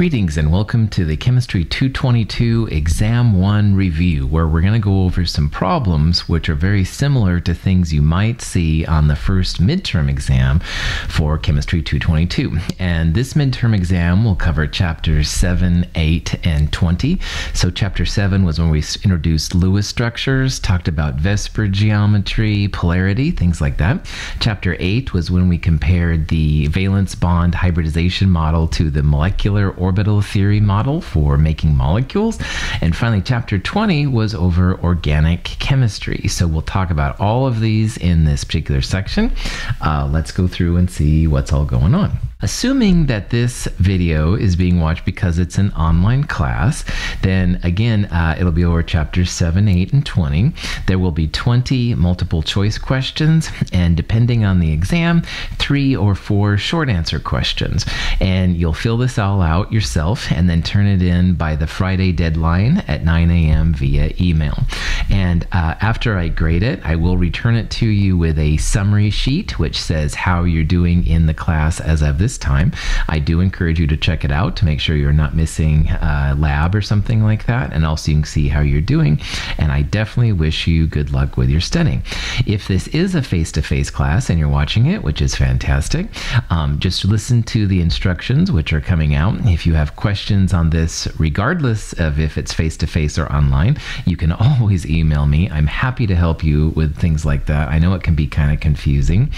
Greetings and welcome to the Chemistry 222 Exam 1 review, where we're going to go over some problems which are very similar to things you might see on the first midterm exam for Chemistry 222. And this midterm exam will cover chapters 7, 8, and 20. So, chapter 7 was when we introduced Lewis structures, talked about VSEPR geometry, polarity, things like that. Chapter 8 was when we compared the valence bond hybridization model to the molecular orbital theory model for making molecules. And finally, chapter 20 was over organic chemistry. So we'll talk about all of these in this particular section. Uh, let's go through and see what's all going on. Assuming that this video is being watched because it's an online class, then again, uh, it'll be over chapters 7, 8, and 20. There will be 20 multiple choice questions, and depending on the exam, three or four short answer questions. And you'll fill this all out yourself and then turn it in by the Friday deadline at 9 a.m. via email. And uh, after I grade it, I will return it to you with a summary sheet which says how you're doing in the class as of this this time. I do encourage you to check it out to make sure you're not missing a lab or something like that, and also you can see how you're doing. And I definitely wish you good luck with your studying. If this is a face to face class and you're watching it, which is fantastic, um, just listen to the instructions which are coming out. If you have questions on this, regardless of if it's face to face or online, you can always email me. I'm happy to help you with things like that. I know it can be kind of confusing,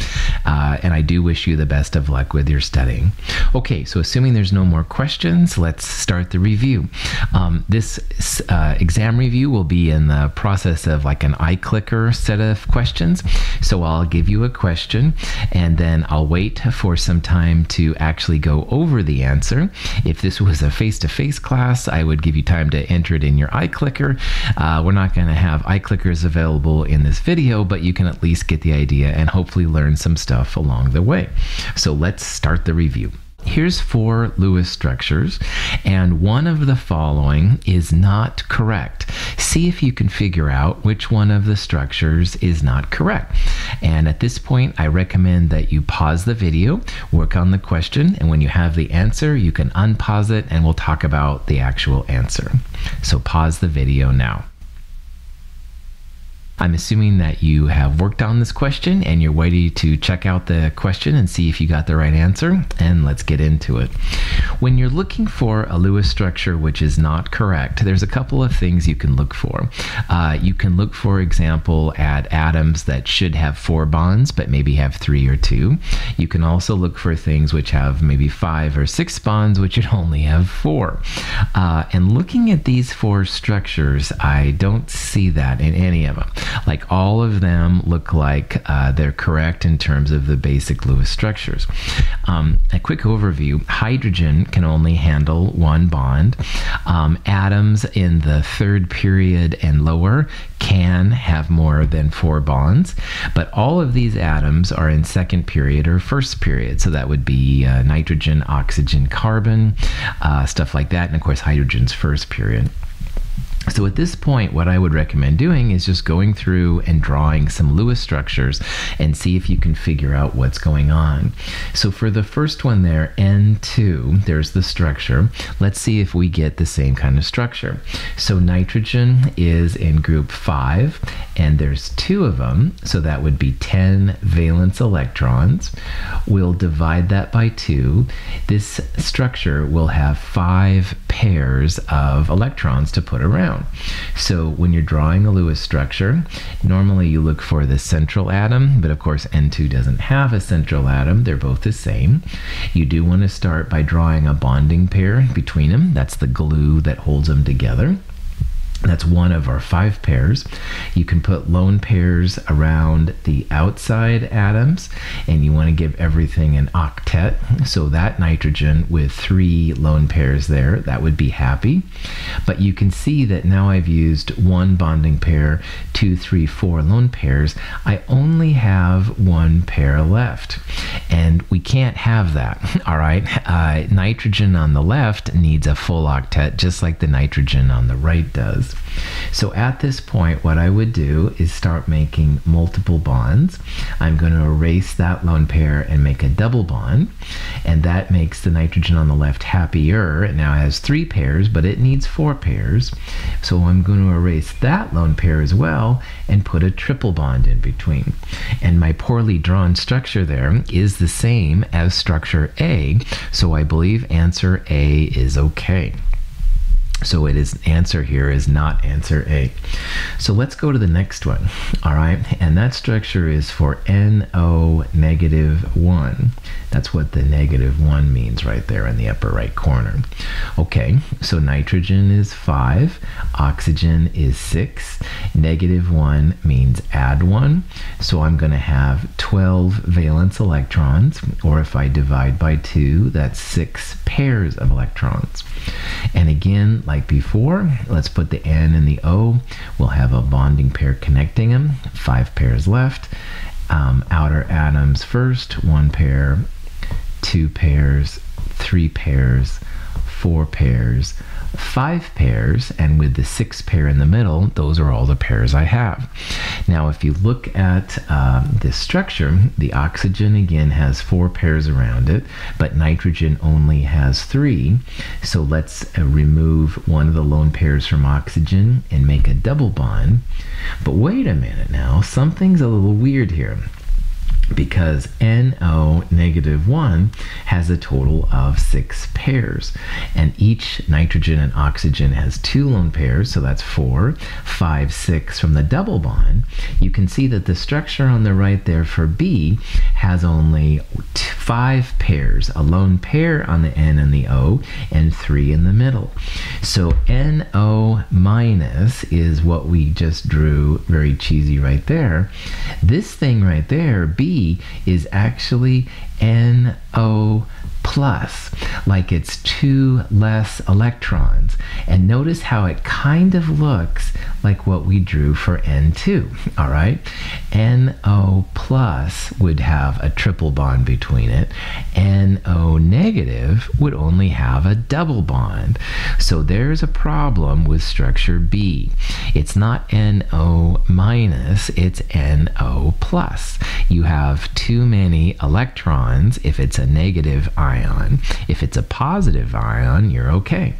uh, and I do wish you the best of luck with your study setting. Okay, so assuming there's no more questions, let's start the review. Um, this uh, exam review will be in the process of like an iClicker set of questions. So I'll give you a question and then I'll wait for some time to actually go over the answer. If this was a face to face class, I would give you time to enter it in your iClicker. Uh, we're not going to have iClickers available in this video, but you can at least get the idea and hopefully learn some stuff along the way. So let's start the the review. Here's four Lewis structures, and one of the following is not correct. See if you can figure out which one of the structures is not correct. And at this point, I recommend that you pause the video, work on the question, and when you have the answer, you can unpause it and we'll talk about the actual answer. So pause the video now. I'm assuming that you have worked on this question and you're ready to check out the question and see if you got the right answer. And let's get into it. When you're looking for a Lewis structure which is not correct, there's a couple of things you can look for. Uh, you can look, for example, at atoms that should have four bonds but maybe have three or two. You can also look for things which have maybe five or six bonds which should only have four. Uh, and looking at these four structures, I don't see that in any of them. Like all of them look like uh, they're correct in terms of the basic Lewis structures. Um, a quick overview hydrogen can only handle one bond. Um, atoms in the third period and lower can have more than four bonds, but all of these atoms are in second period or first period. So that would be uh, nitrogen, oxygen, carbon, uh, stuff like that. And of course, hydrogen's first period. So at this point, what I would recommend doing is just going through and drawing some Lewis structures and see if you can figure out what's going on. So for the first one there, N2, there's the structure. Let's see if we get the same kind of structure. So nitrogen is in group 5, and there's two of them, so that would be 10 valence electrons. We'll divide that by 2. This structure will have 5 pairs of electrons to put around. So when you're drawing a Lewis structure, normally you look for the central atom, but of course N2 doesn't have a central atom. They're both the same. You do want to start by drawing a bonding pair between them. That's the glue that holds them together. That's one of our five pairs. You can put lone pairs around the outside atoms, and you want to give everything an octet. So that nitrogen with three lone pairs there, that would be happy. But you can see that now I've used one bonding pair, two, three, four lone pairs. I only have one pair left. And we can't have that, all right? Uh, nitrogen on the left needs a full octet, just like the nitrogen on the right does. So at this point, what I would do is start making multiple bonds. I'm going to erase that lone pair and make a double bond, and that makes the nitrogen on the left happier. It now has three pairs, but it needs four pairs. So I'm going to erase that lone pair as well and put a triple bond in between. And my poorly drawn structure there is the same as structure A, so I believe answer A is okay. So it is answer here is not answer A. So let's go to the next one. All right, and that structure is for NO negative 1. That's what the negative 1 means right there in the upper right corner. Okay, so nitrogen is 5, oxygen is 6, negative 1 means add 1. So I'm going to have 12 valence electrons, or if I divide by 2, that's 6 pairs of electrons. And again, like before, let's put the N and the O. We'll have a bonding pair connecting them. Five pairs left. Um, outer atoms first, one pair, two pairs, three pairs, four pairs, five pairs, and with the six pair in the middle, those are all the pairs I have. Now, if you look at um, this structure, the oxygen again has four pairs around it, but nitrogen only has three. So let's uh, remove one of the lone pairs from oxygen and make a double bond. But wait a minute now, something's a little weird here because NO negative 1 has a total of six pairs. And each nitrogen and oxygen has two lone pairs, so that's four, five, six from the double bond. You can see that the structure on the right there for B has only five pairs, a lone pair on the N and the O, and three in the middle. So NO minus is what we just drew very cheesy right there. This thing right there, B, is actually NO plus, like it's two less electrons. And notice how it kind of looks like what we drew for N2, all right? NO plus would have a triple bond between it. NO negative would only have a double bond. So there's a problem with structure B. It's not NO minus, it's NO plus. You have too many electrons if it's a negative ion. If it's a positive ion, you're okay.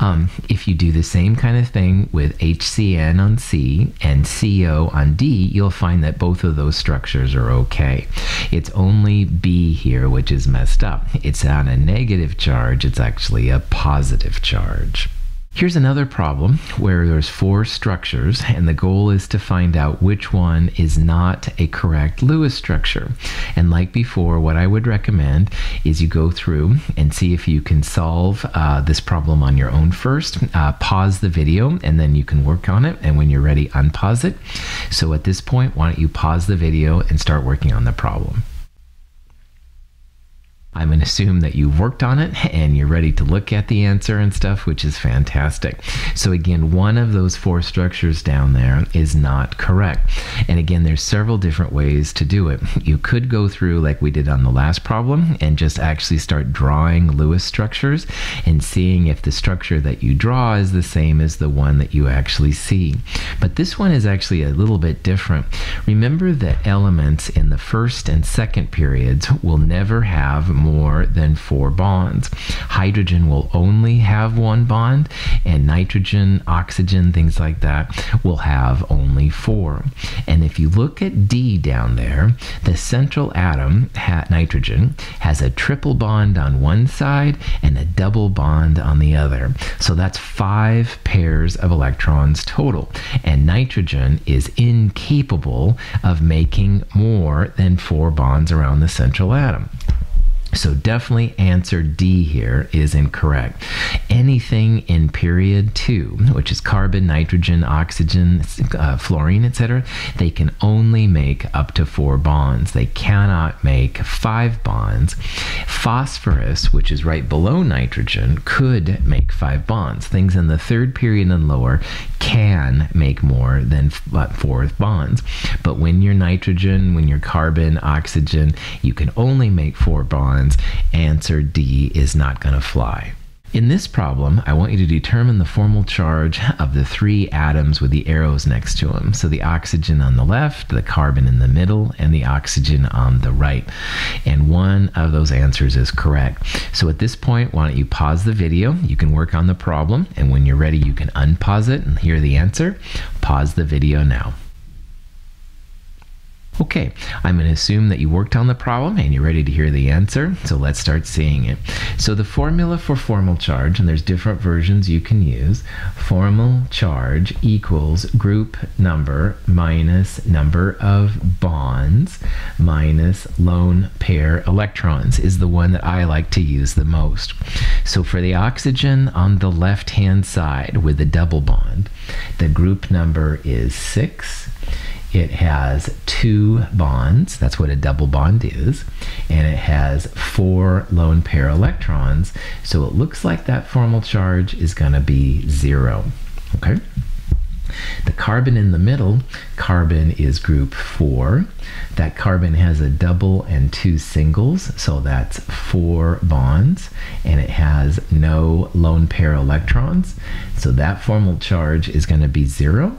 Um, if you do the same kind of thing with HCN on C and CO on D, you'll find that both of those structures are okay. It's only B here which is messed up. It's on a negative charge, it's actually a positive charge. Here's another problem where there's four structures and the goal is to find out which one is not a correct Lewis structure. And like before, what I would recommend is you go through and see if you can solve uh, this problem on your own first. Uh, pause the video and then you can work on it. And when you're ready, unpause it. So at this point, why don't you pause the video and start working on the problem. I'm going to assume that you've worked on it and you're ready to look at the answer and stuff, which is fantastic. So again, one of those four structures down there is not correct. And again, there's several different ways to do it. You could go through like we did on the last problem and just actually start drawing Lewis structures and seeing if the structure that you draw is the same as the one that you actually see. But this one is actually a little bit different. Remember that elements in the first and second periods will never have more than four bonds. Hydrogen will only have one bond, and nitrogen, oxygen, things like that will have only four. And if you look at D down there, the central atom, nitrogen, has a triple bond on one side and a double bond on the other. So that's five pairs of electrons total. And nitrogen is incapable of making more than four bonds around the central atom. So definitely answer D here is incorrect. Anything in period two, which is carbon, nitrogen, oxygen, uh, fluorine, etc., they can only make up to four bonds. They cannot make five bonds. Phosphorus, which is right below nitrogen, could make five bonds. Things in the third period and lower can make more than four bonds. But when you're nitrogen, when you're carbon, oxygen, you can only make four bonds. Answer D is not going to fly. In this problem, I want you to determine the formal charge of the three atoms with the arrows next to them. So the oxygen on the left, the carbon in the middle, and the oxygen on the right. And one of those answers is correct. So at this point, why don't you pause the video? You can work on the problem, and when you're ready, you can unpause it and hear the answer. Pause the video now. Okay, I'm going to assume that you worked on the problem and you're ready to hear the answer, so let's start seeing it. So the formula for formal charge, and there's different versions you can use, formal charge equals group number minus number of bonds minus lone pair electrons is the one that I like to use the most. So for the oxygen on the left-hand side with the double bond, the group number is 6 it has two bonds, that's what a double bond is, and it has four lone pair electrons, so it looks like that formal charge is going to be zero. Okay? The carbon in the middle, carbon is group 4. That carbon has a double and two singles, so that's four bonds, and it has no lone pair electrons. So that formal charge is going to be 0.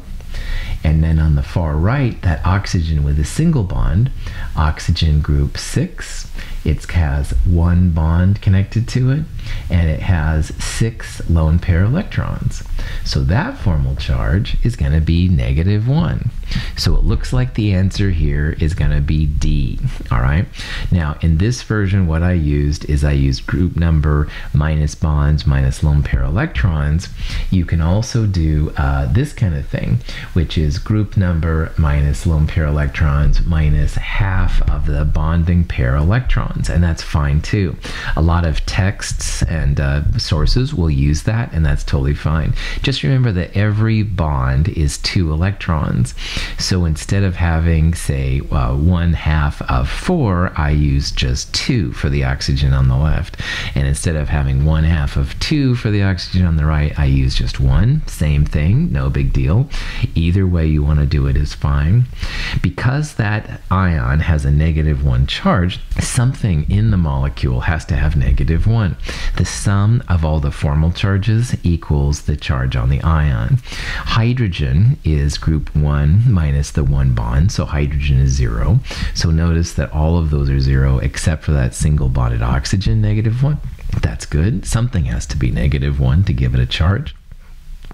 And then on the far right, that oxygen with a single bond, oxygen group 6, it has one bond connected to it, and it has six lone pair electrons. So that formal charge is going to be negative 1. So it looks like the answer here is going to be D. All right. Now, in this version, what I used is I used group number minus bonds minus lone pair electrons. You can also do uh, this kind of thing, which is group number minus lone pair electrons minus half of the bonding pair electrons. And that's fine too. A lot of texts and uh, sources will use that, and that's totally fine. Just remember that every bond is two electrons. So instead of having, say, uh, one half of four, I use just two for the oxygen on the left. And instead of having one half of two for the oxygen on the right, I use just one. Same thing, no big deal. Either way you want to do it is fine. Because that ion has a negative one charge, something in the molecule has to have negative one. The sum of all the formal charges equals the charge on the ion. Hydrogen is group one minus the one bond, so hydrogen is zero. So notice that all of those are zero except for that single bonded oxygen, negative one. That's good. Something has to be negative one to give it a charge.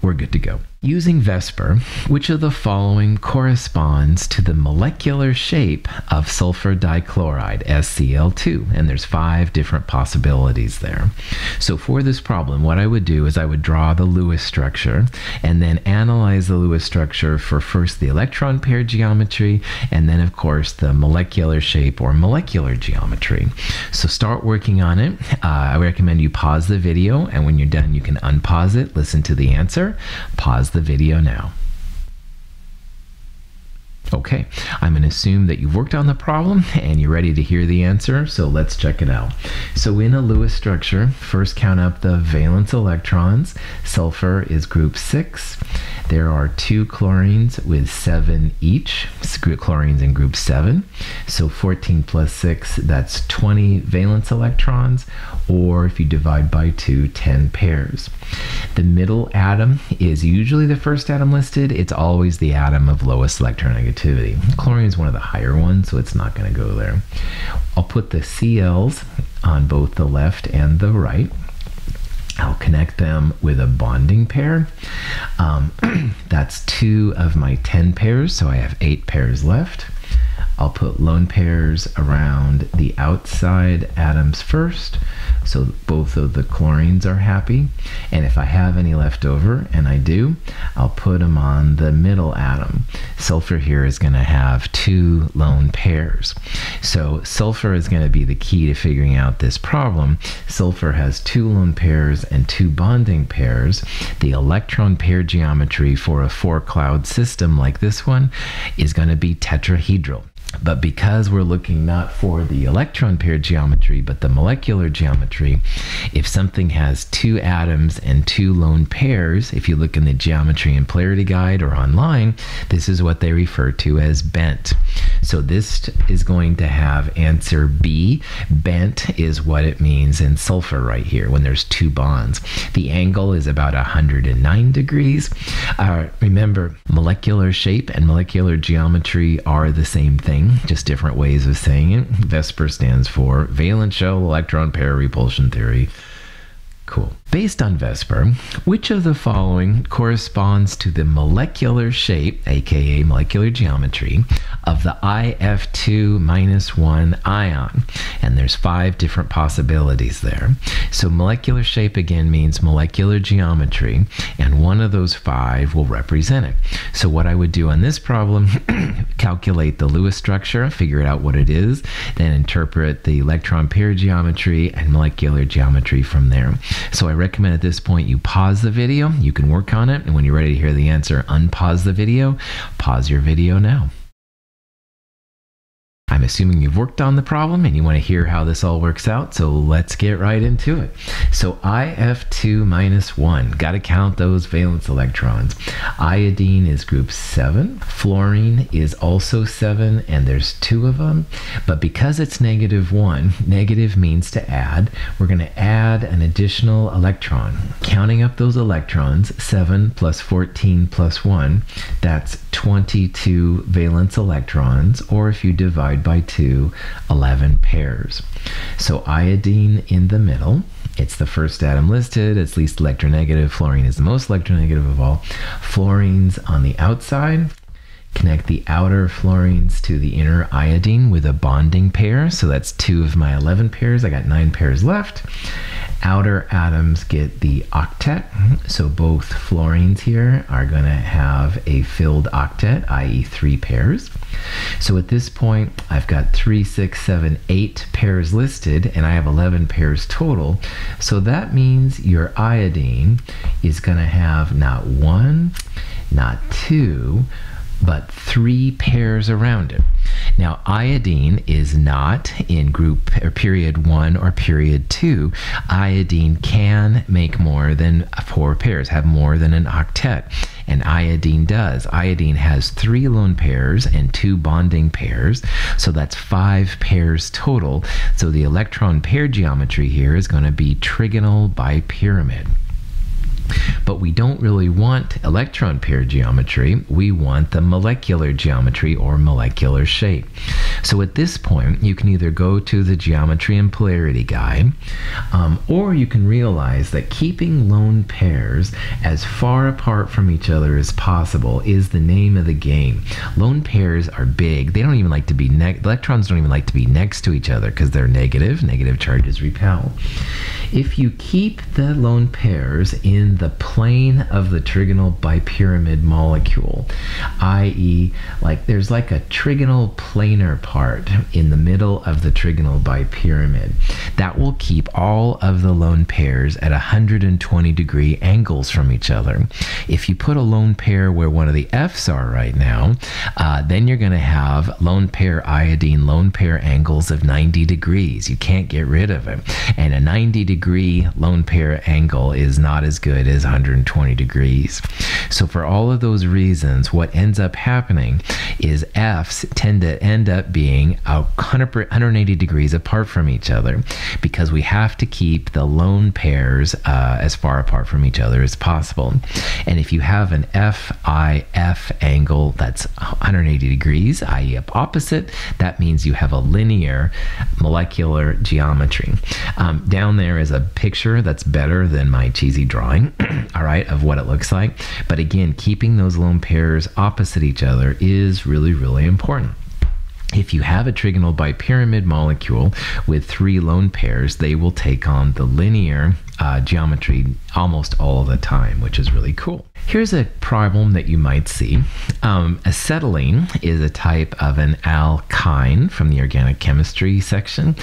We're good to go. Using VSEPR, which of the following corresponds to the molecular shape of sulfur dichloride, SCl2? And there's five different possibilities there. So for this problem, what I would do is I would draw the Lewis structure and then analyze the Lewis structure for first the electron pair geometry and then of course the molecular shape or molecular geometry. So start working on it. Uh, I recommend you pause the video and when you're done you can unpause it, listen to the answer, pause the video now. Okay, I'm going to assume that you've worked on the problem and you're ready to hear the answer, so let's check it out. So in a Lewis structure, first count up the valence electrons. Sulfur is group 6. There are two chlorines with 7 each, chlorines in group 7. So 14 plus 6, that's 20 valence electrons, or if you divide by 2, 10 pairs. The middle atom is usually the first atom listed. It's always the atom of lowest electronegativity. Chlorine is one of the higher ones, so it's not going to go there. I'll put the CLs on both the left and the right. I'll connect them with a bonding pair. Um, that's two of my 10 pairs, so I have eight pairs left. I'll put lone pairs around the outside atoms first so both of the chlorines are happy. And if I have any left over, and I do, I'll put them on the middle atom. Sulfur here is going to have two lone pairs. So sulfur is going to be the key to figuring out this problem. Sulfur has two lone pairs and two bonding pairs. The electron pair geometry for a four cloud system like this one is going to be tetrahedral. But because we're looking not for the electron pair geometry, but the molecular geometry, if something has two atoms and two lone pairs, if you look in the Geometry and Polarity Guide or online, this is what they refer to as bent. So this is going to have answer B. Bent is what it means in sulfur right here when there's two bonds. The angle is about 109 degrees. Uh, remember, molecular shape and molecular geometry are the same thing just different ways of saying it. VSEPR stands for valence shell electron pair repulsion theory. Cool. Based on VSEPR, which of the following corresponds to the molecular shape, aka molecular geometry, of the IF2 minus 1 ion? And there's five different possibilities there. So molecular shape again means molecular geometry, and one of those five will represent it. So what I would do on this problem, calculate the Lewis structure, figure out what it is, then interpret the electron pair geometry and molecular geometry from there. So I recommend at this point you pause the video. You can work on it. And when you're ready to hear the answer, unpause the video. Pause your video now. I'm assuming you've worked on the problem and you want to hear how this all works out, so let's get right into it. So IF2 minus 1, got to count those valence electrons. Iodine is group 7, fluorine is also 7, and there's two of them. But because it's negative 1, negative means to add, we're going to add an additional electron. Counting up those electrons, 7 plus 14 plus 1, that's 22 valence electrons, or if you divide by 2, 11 pairs. So iodine in the middle. It's the first atom listed. It's least electronegative. Fluorine is the most electronegative of all. Fluorine's on the outside. Connect the outer fluorines to the inner iodine with a bonding pair. So that's two of my 11 pairs. I got nine pairs left outer atoms get the octet. So both fluorines here are going to have a filled octet, i.e. three pairs. So at this point, I've got three, six, seven, eight pairs listed, and I have 11 pairs total. So that means your iodine is going to have not one, not two, but three pairs around it. Now, iodine is not in group or period one or period two. Iodine can make more than four pairs, have more than an octet. And iodine does. Iodine has three lone pairs and two bonding pairs. So that's five pairs total. So the electron pair geometry here is going to be trigonal bipyramid. But we don't really want electron pair geometry. We want the molecular geometry or molecular shape. So at this point, you can either go to the Geometry and Polarity Guide, um, or you can realize that keeping lone pairs as far apart from each other as possible is the name of the game. Lone pairs are big. They don't even like to be, electrons don't even like to be next to each other because they're negative. Negative charges repel. If you keep the lone pairs in the plane of the trigonal bipyramid molecule, i.e., like there's like a trigonal planar part in the middle of the trigonal bipyramid, that will keep all of the lone pairs at 120 degree angles from each other. If you put a lone pair where one of the F's are right now, uh, then you're going to have lone pair iodine, lone pair angles of 90 degrees. You can't get rid of it. And a 90 degree lone pair angle is not as good as 120 degrees. So for all of those reasons, what ends up happening is F's tend to end up being 180 degrees apart from each other because we have to keep the lone pairs uh, as far apart from each other as possible. And if you have an FIF angle that's 180 degrees, i.e. opposite, that means you have a linear molecular geometry. Um, down there is a picture that's better than my cheesy drawing, all right, of what it looks like. But again, keeping those lone pairs opposite each other is really, really important. If you have a trigonal bipyramid molecule with three lone pairs, they will take on the linear uh, geometry almost all the time, which is really cool. Here's a problem that you might see. Um, acetylene is a type of an alkyne from the organic chemistry section.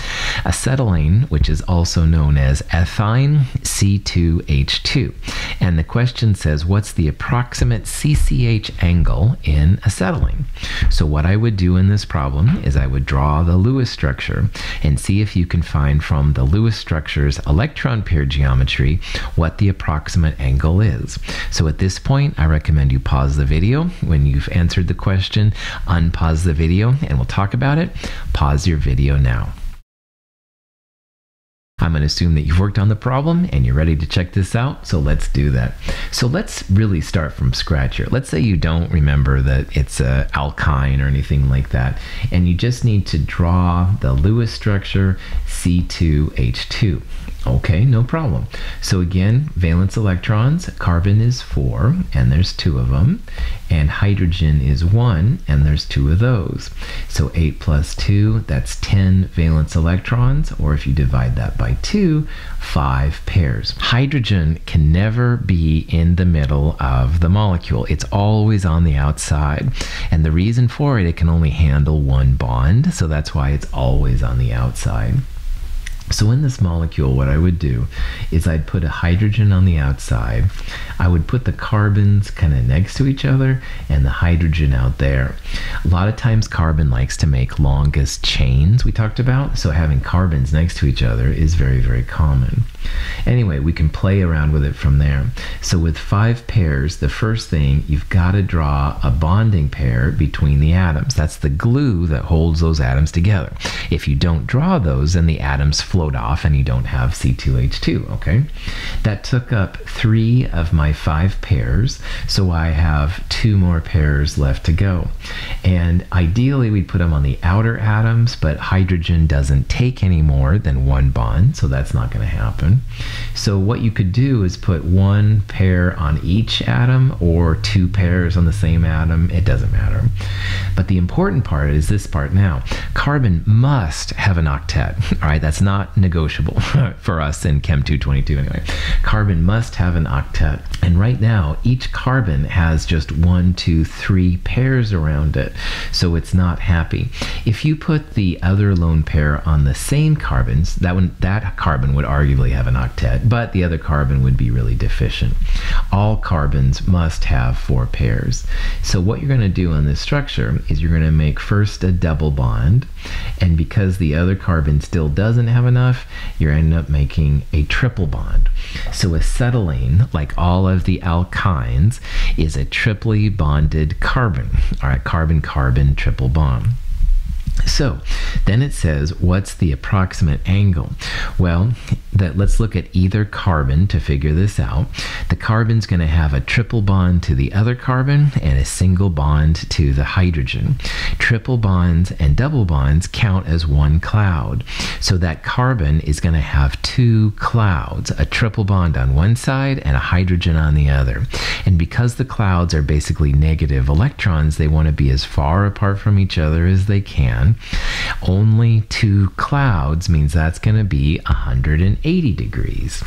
Acetylene, which is also known as ethyne C2H2. And the question says, what's the approximate CCH angle in acetylene? So what I would do in this problem is I would draw the Lewis structure and see if you can find from the Lewis structure's electron pair geometry what the approximate angle is. So at this point, I recommend you pause the video. When you've answered the question, unpause the video and we'll talk about it. Pause your video now. I'm going to assume that you've worked on the problem and you're ready to check this out. So let's do that. So let's really start from scratch here. Let's say you don't remember that it's an alkyne or anything like that, and you just need to draw the Lewis structure C2H2. Okay, no problem. So again, valence electrons, carbon is four, and there's two of them, and hydrogen is one, and there's two of those. So eight plus two, that's 10 valence electrons, or if you divide that by two, five pairs. Hydrogen can never be in the middle of the molecule. It's always on the outside. And the reason for it, it can only handle one bond, so that's why it's always on the outside. So in this molecule, what I would do is I'd put a hydrogen on the outside. I would put the carbons kind of next to each other and the hydrogen out there. A lot of times carbon likes to make longest chains we talked about. So having carbons next to each other is very, very common. Anyway, we can play around with it from there. So with five pairs, the first thing, you've got to draw a bonding pair between the atoms. That's the glue that holds those atoms together. If you don't draw those, then the atoms float off and you don't have C2H2, okay? That took up three of my five pairs, so I have two more pairs left to go. And ideally, we'd put them on the outer atoms, but hydrogen doesn't take any more than one bond, so that's not going to happen. So what you could do is put one pair on each atom or two pairs on the same atom, it doesn't matter. But the important part is this part now. Carbon must have an octet, all right? That's not negotiable for us in Chem 222 anyway. Carbon must have an octet. And right now, each carbon has just one, two, three pairs around it. So it's not happy. If you put the other lone pair on the same carbons, that one, that carbon would arguably have an octet, but the other carbon would be really deficient. All carbons must have four pairs. So what you're going to do on this structure is you're going to make first a double bond, and because the other carbon still doesn't have enough, you're end up making a triple bond. So acetylene, like all of the alkynes, is a triply bonded carbon. All right, carbon-carbon triple bond. So then it says, what's the approximate angle? Well, that let's look at either carbon to figure this out. The carbon's going to have a triple bond to the other carbon and a single bond to the hydrogen. Triple bonds and double bonds count as one cloud. So that carbon is going to have two clouds, a triple bond on one side and a hydrogen on the other. And because the clouds are basically negative electrons, they want to be as far apart from each other as they can. Only two clouds means that's going to be 180 degrees.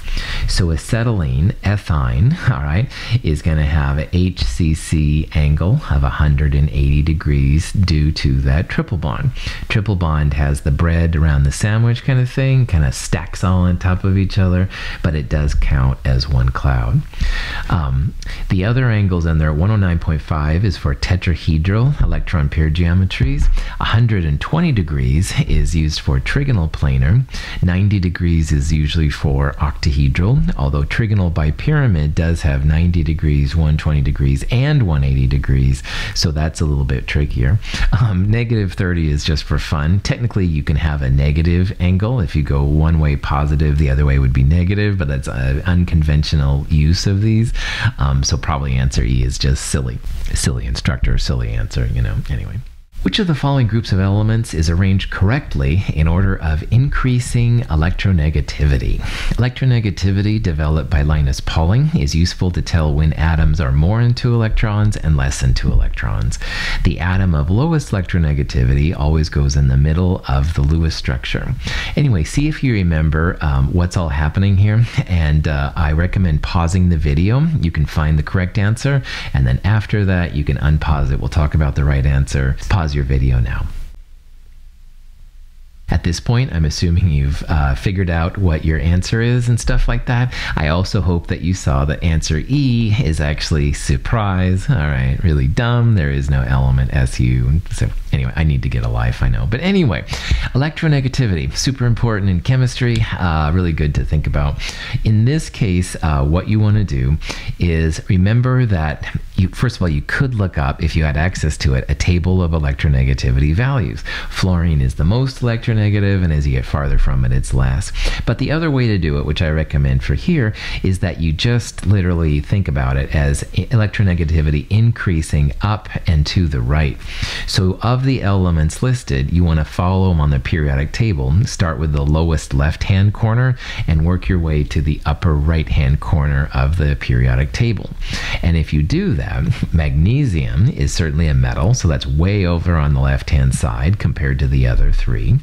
So acetylene, ethyne, all right, is going to have a HCC angle of 180 degrees due to that triple bond. Triple bond has the bread around the sandwich kind of thing, kind of stacks all on top of each other, but it does count as one cloud. Um, the other angles in there, 109.5 is for tetrahedral electron pair geometries, 100 120 degrees is used for trigonal planar. 90 degrees is usually for octahedral, although trigonal bipyramid does have 90 degrees, 120 degrees, and 180 degrees, so that's a little bit trickier. Um, negative 30 is just for fun. Technically, you can have a negative angle. If you go one way positive, the other way would be negative, but that's an unconventional use of these. Um, so probably answer E is just silly. Silly instructor, silly answer, you know, anyway. Which of the following groups of elements is arranged correctly in order of increasing electronegativity? Electronegativity developed by Linus Pauling is useful to tell when atoms are more into electrons and less into electrons. The atom of lowest electronegativity always goes in the middle of the Lewis structure. Anyway, see if you remember um, what's all happening here, and uh, I recommend pausing the video. You can find the correct answer, and then after that, you can unpause it. We'll talk about the right answer. Pause pause your video now. At this point, I'm assuming you've uh, figured out what your answer is and stuff like that. I also hope that you saw that answer E is actually surprise. All right, really dumb. There is no element SU. So anyway, I need to get a life, I know. But anyway, electronegativity, super important in chemistry, uh, really good to think about. In this case, uh, what you want to do is remember that you, first of all, you could look up, if you had access to it, a table of electronegativity values. Fluorine is the most electronegative, and as you get farther from it, it's less. But the other way to do it, which I recommend for here, is that you just literally think about it as electronegativity increasing up and to the right. So, of the elements listed, you want to follow them on the periodic table. Start with the lowest left hand corner and work your way to the upper right hand corner of the periodic table. And if you do that, magnesium is certainly a metal, so that's way over on the left hand side compared to the other three.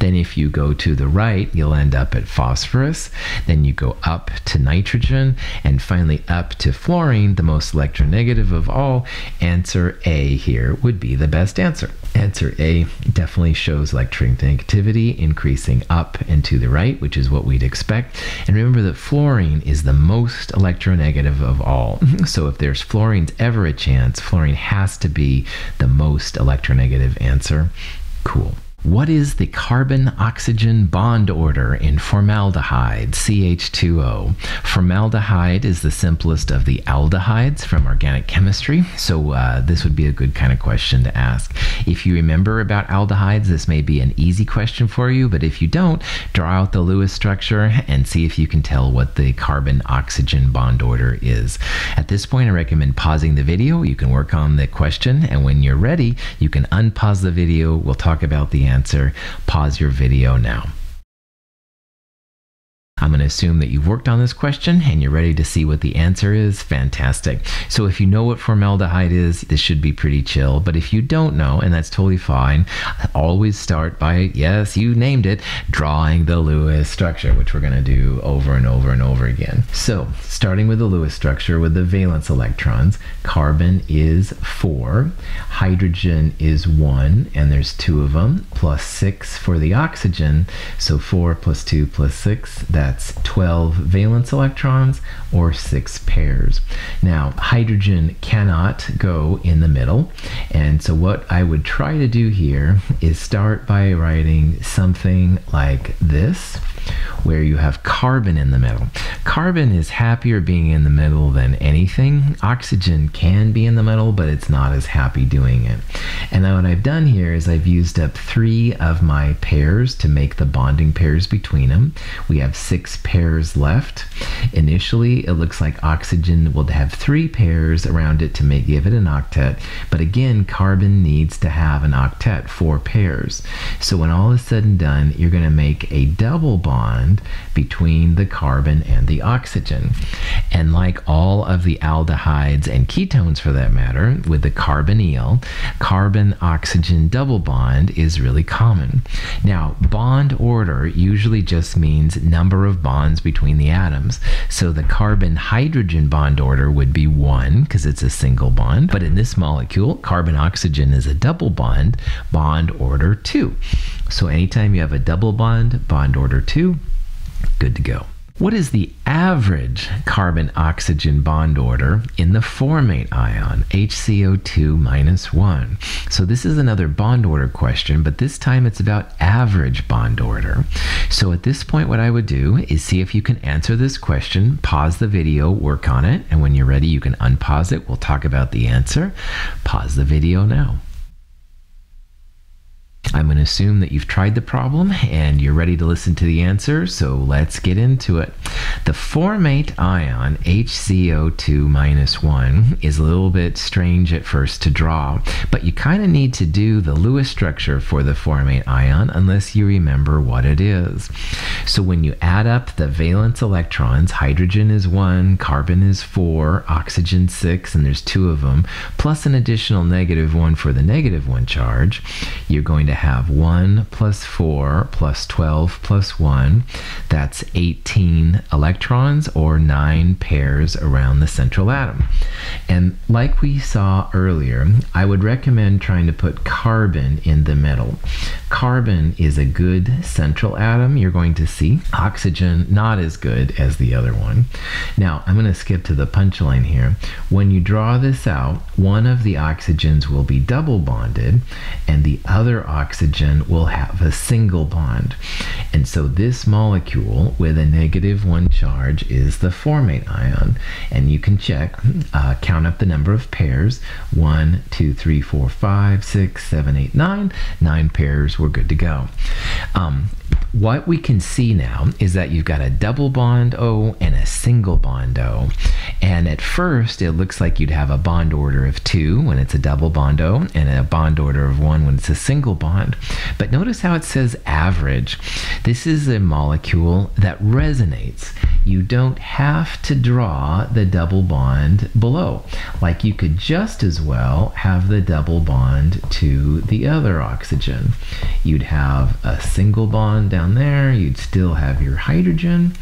Then, if you go to the right, you'll end up at phosphorus. Then you go up to nitrogen, and finally up to fluorine, the most electronegative of all. Answer A here would be the best answer. Answer A definitely shows electronegativity increasing up and to the right, which is what we'd expect. And remember that fluorine is the most electronegative of all. Mm-hmm. So if there's fluorine's ever a chance, fluorine has to be the most electronegative answer. Cool. What is the carbon oxygen bond order in formaldehyde, CH2O? Formaldehyde is the simplest of the aldehydes from organic chemistry, so uh, this would be a good kind of question to ask. If you remember about aldehydes, this may be an easy question for you, but if you don't, draw out the Lewis structure and see if you can tell what the carbon oxygen bond order is. At this point, I recommend pausing the video. You can work on the question, and when you're ready, you can unpause the video. We'll talk about the answer, pause your video now. I'm going to assume that you've worked on this question and you're ready to see what the answer is. Fantastic. So if you know what formaldehyde is, this should be pretty chill. But if you don't know, and that's totally fine, always start by, yes, you named it, drawing the Lewis structure, which we're going to do over and over and over again. So starting with the Lewis structure with the valence electrons, carbon is 4, hydrogen is 1, and there's two of them, plus 6 for the oxygen. So 4 plus 2 plus 6, that that's 12 valence electrons or six pairs. Now, hydrogen cannot go in the middle, and so what I would try to do here is start by writing something like this where you have carbon in the middle. Carbon is happier being in the middle than anything. Oxygen can be in the middle, but it's not as happy doing it. And now what I've done here is I've used up three of my pairs to make the bonding pairs between them. We have six pairs left. Initially, it looks like oxygen will have three pairs around it to make give it an octet. But again, carbon needs to have an octet, four pairs. So when all is said and done, you're going to make a double bond between the carbon and the oxygen. And like all of the aldehydes and ketones for that matter, with the carbonyl, carbon oxygen double bond is really common. Now, bond order usually just means number of bonds between the atoms. So the carbon hydrogen bond order would be 1 because it's a single bond, but in this molecule, carbon oxygen is a double bond, bond order 2. So anytime you have a double bond, bond order 2, good to go. What is the average carbon oxygen bond order in the formate ion, HCO2 minus 1? So, this is another bond order question, but this time it's about average bond order. So, at this point, what I would do is see if you can answer this question, pause the video, work on it, and when you're ready, you can unpause it. We'll talk about the answer. Pause the video now. I'm going to assume that you've tried the problem and you're ready to listen to the answer, so let's get into it. The formate ion HCO2 minus 1 is a little bit strange at first to draw, but you kind of need to do the Lewis structure for the formate ion unless you remember what it is. So when you add up the valence electrons, hydrogen is 1, carbon is 4, oxygen 6, and there's two of them, plus an additional negative 1 for the negative 1 charge, you're going to have 1 plus 4 plus 12 plus 1. That's 18 electrons or 9 pairs around the central atom. And like we saw earlier, I would recommend trying to put carbon in the middle. Carbon is a good central atom, you're going to see. Oxygen, not as good as the other one. Now, I'm going to skip to the punchline here. When you draw this out, one of the oxygens will be double bonded, and the other oxygen will have a single bond. And so this molecule with a negative one charge is the formate ion. And you can check, uh, count up the number of pairs. One, two, three, four, five, six, seven, eight, nine. Nine pairs, we're good to go. Um, what we can see now is that you've got a double bond O and a single bond O. And at first, it looks like you'd have a bond order of two when it's a double bond O and a bond order of one when it's a single bond. But notice how it says average. This is a molecule that resonates. You don't have to draw the double bond below. Like you could just as well have the double bond to the other oxygen. You'd have a single bond down there, you'd still have your hydrogen.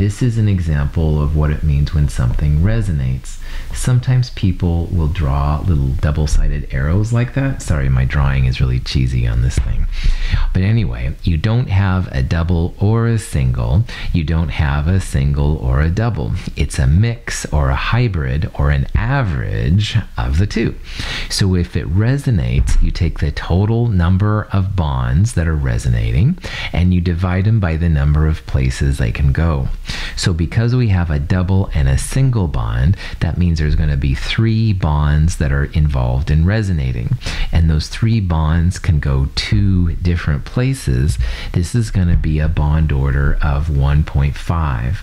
This is an example of what it means when something resonates. Sometimes people will draw little double-sided arrows like that. Sorry, my drawing is really cheesy on this thing. But anyway, you don't have a double or a single. You don't have a single or a double. It's a mix or a hybrid or an average of the two. So if it resonates, you take the total number of bonds that are resonating and you divide them by the number of places they can go. So because we have a double and a single bond, that means there's going to be three bonds that are involved in resonating. And those three bonds can go two different places. This is going to be a bond order of 1.5.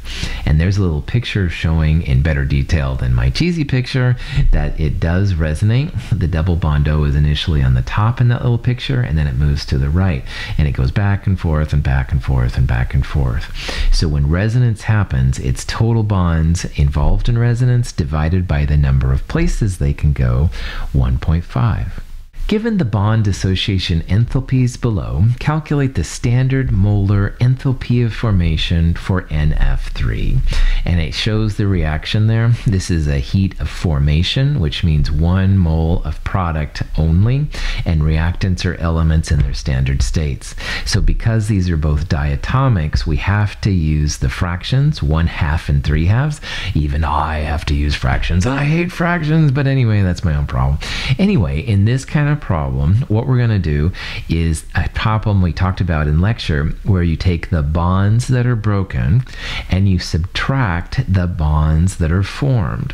And there's a little picture showing in better detail than my cheesy picture that it does resonate. The double bond O is initially on the top in that little picture, and then it moves to the right. And it goes back and forth and back and forth and back and forth. So when resonance happens, it's total bonds involved in resonance divided by the number of places they can go, 1.5. Given the bond dissociation enthalpies below, calculate the standard molar enthalpy of formation for NF3. And it shows the reaction there. This is a heat of formation, which means one mole of product only, and reactants are elements in their standard states. So because these are both diatomics, we have to use the fractions, one half and three halves. Even I have to use fractions. I hate fractions, but anyway, that's my own problem. Anyway, in this kind of problem, what we're going to do is a problem we talked about in lecture where you take the bonds that are broken and you subtract the bonds that are formed.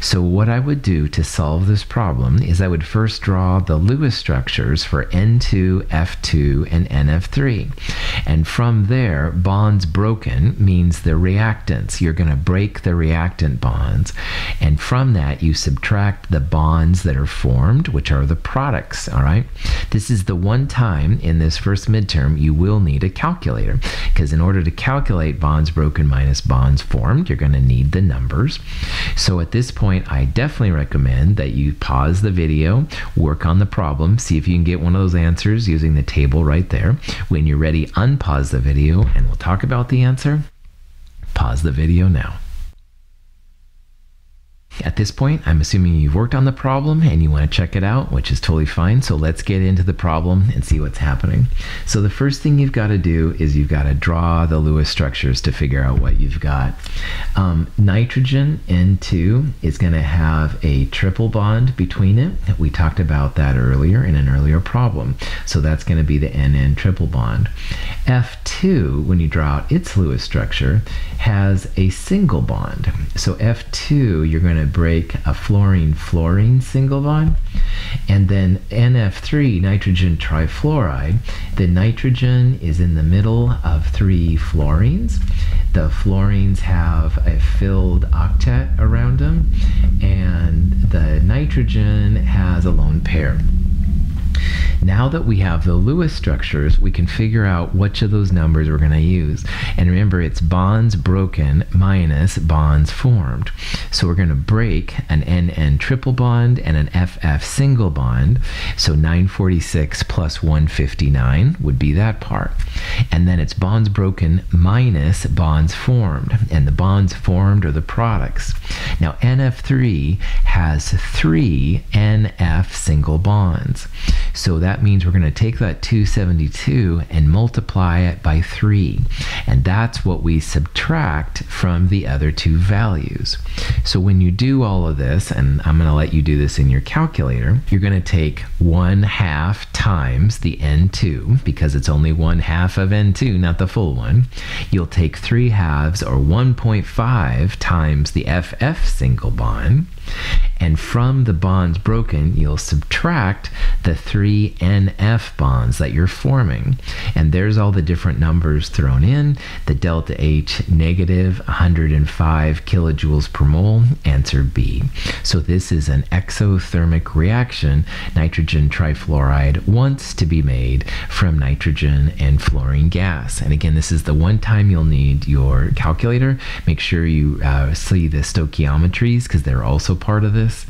So what I would do to solve this problem is I would first draw the Lewis structures for N2, F2, and NF3. And from there, bonds broken means the reactants. You're going to break the reactant bonds. And from that, you subtract the bonds that are formed, which are the all right? This is the one time in this first midterm you will need a calculator because in order to calculate bonds broken minus bonds formed, you're going to need the numbers. So at this point, I definitely recommend that you pause the video, work on the problem, see if you can get one of those answers using the table right there. When you're ready, unpause the video and we'll talk about the answer. Pause the video now. At this point, I'm assuming you've worked on the problem and you want to check it out, which is totally fine. So let's get into the problem and see what's happening. So the first thing you've got to do is you've got to draw the Lewis structures to figure out what you've got. Um, nitrogen N2 is going to have a triple bond between it. We talked about that earlier in an earlier problem. So that's going to be the NN triple bond. F2, when you draw out its Lewis structure, has a single bond. So F2, you're going to break a fluorine-fluorine single bond. And then NF3, nitrogen trifluoride, the nitrogen is in the middle of three fluorines. The fluorines have a filled octet around them, and the nitrogen has a lone pair. Now that we have the Lewis structures, we can figure out which of those numbers we're going to use. And remember, it's bonds broken minus bonds formed. So we're going to break an NN triple bond and an FF single bond. So 946 plus 159 would be that part. And then it's bonds broken minus bonds formed. And the bonds formed are the products. Now, NF3 has three NF single bonds. So that means we're going to take that 272 and multiply it by 3. And that's what we subtract from the other two values. So when you do all of this, and I'm going to let you do this in your calculator, you're going to take 1 half times the N2, because it's only 1 half of N2, not the full one. You'll take 3 halves, or 1.5 times the FF single bond. And from the bonds broken, you'll subtract the three NF bonds that you're forming. And there's all the different numbers thrown in. The delta H negative 105 kilojoules per mole, answer B. So this is an exothermic reaction. Nitrogen trifluoride wants to be made from nitrogen and fluorine gas. And again, this is the one time you'll need your calculator. Make sure you uh, see the stoichiometries because they're also part of this?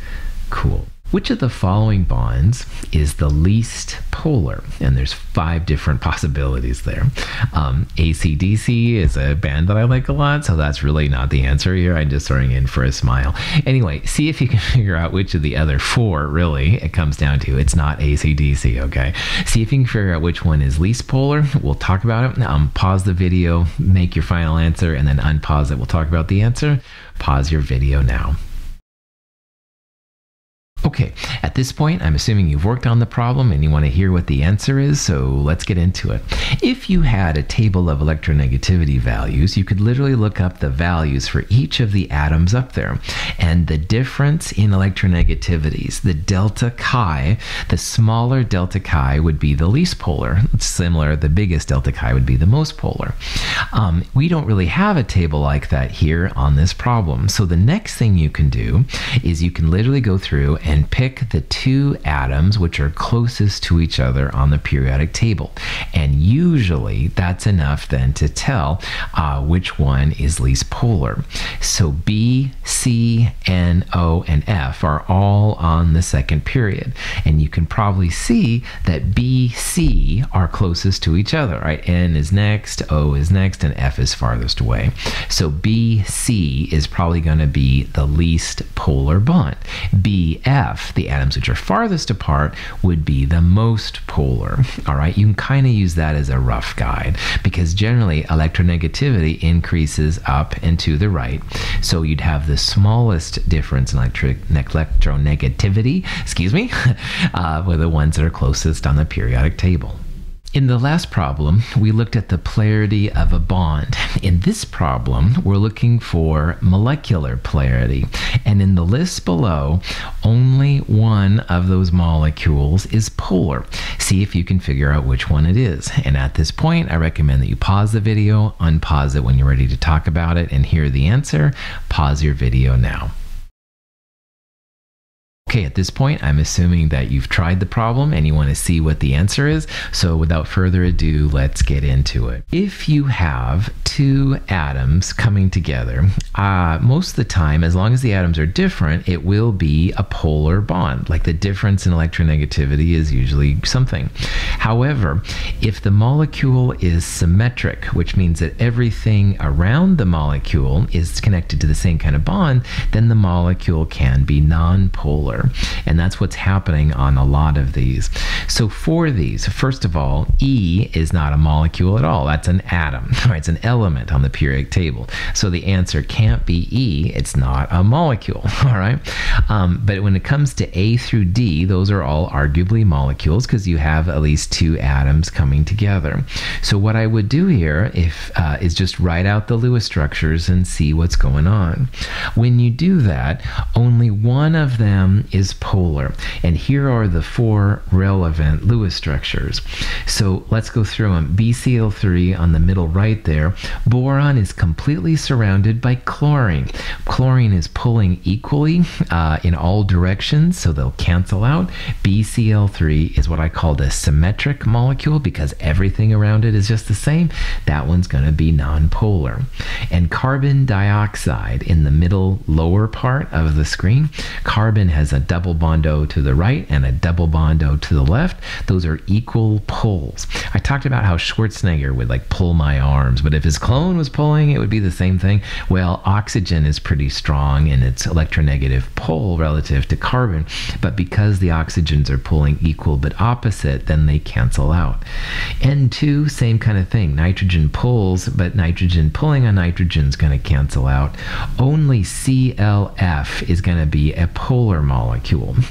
Cool. Which of the following bonds is the least polar? And there's five different possibilities there. Um, ACDC is a band that I like a lot, so that's really not the answer here. I'm just throwing in for a smile. Anyway, see if you can figure out which of the other four really it comes down to. It's not ACDC, okay? See if you can figure out which one is least polar. We'll talk about it. Um, pause the video, make your final answer, and then unpause it. We'll talk about the answer. Pause your video now. Okay, at this point, I'm assuming you've worked on the problem and you want to hear what the answer is, so let's get into it. If you had a table of electronegativity values, you could literally look up the values for each of the atoms up there. And the difference in electronegativities, the delta chi, the smaller delta chi would be the least polar. It's similar, the biggest delta chi would be the most polar. Um, we don't really have a table like that here on this problem. So the next thing you can do is you can literally go through and and pick the two atoms which are closest to each other on the periodic table. And usually that's enough then to tell uh, which one is least polar. So B, C, N, O, and F are all on the second period. And you can probably see that B, C are closest to each other, right? N is next, O is next, and F is farthest away. So B, C is probably going to be the least polar bond. B, F F, the atoms which are farthest apart, would be the most polar. All right, you can kind of use that as a rough guide because generally electronegativity increases up and to the right. So you'd have the smallest difference in electric electronegativity, excuse me, uh, with the ones that are closest on the periodic table. In the last problem, we looked at the polarity of a bond. In this problem, we're looking for molecular polarity. And in the list below, only one of those molecules is polar. See if you can figure out which one it is. And at this point, I recommend that you pause the video, unpause it when you're ready to talk about it and hear the answer. Pause your video now. Okay, at this point, I'm assuming that you've tried the problem and you want to see what the answer is. So without further ado, let's get into it. If you have two atoms coming together, uh, most of the time, as long as the atoms are different, it will be a polar bond. Like the difference in electronegativity is usually something. However, if the molecule is symmetric, which means that everything around the molecule is connected to the same kind of bond, then the molecule can be nonpolar. And that's what's happening on a lot of these. So for these, first of all, E is not a molecule at all. That's an atom, right? It's an element on the periodic table. So the answer can't be E. It's not a molecule, all right? Um, but when it comes to A through D, those are all arguably molecules because you have at least two atoms coming together. So what I would do here if uh, is just write out the Lewis structures and see what's going on. When you do that, only one of them is polar. And here are the four relevant Lewis structures. So let's go through them. BCl3 on the middle right there. Boron is completely surrounded by chlorine. Chlorine is pulling equally uh, in all directions, so they'll cancel out. BCl3 is what I call a symmetric molecule because everything around it is just the same. That one's going to be nonpolar. And carbon dioxide in the middle lower part of the screen, carbon has a double bond to the right and a double bond to the left. Those are equal pulls. I talked about how Schwarzenegger would like pull my arms, but if his clone was pulling, it would be the same thing. Well, oxygen is pretty strong in its electronegative pull relative to carbon, but because the oxygens are pulling equal but opposite, then they cancel out. N2, same kind of thing. Nitrogen pulls, but nitrogen pulling on nitrogen is going to cancel out. Only ClF is going to be a polar molecule.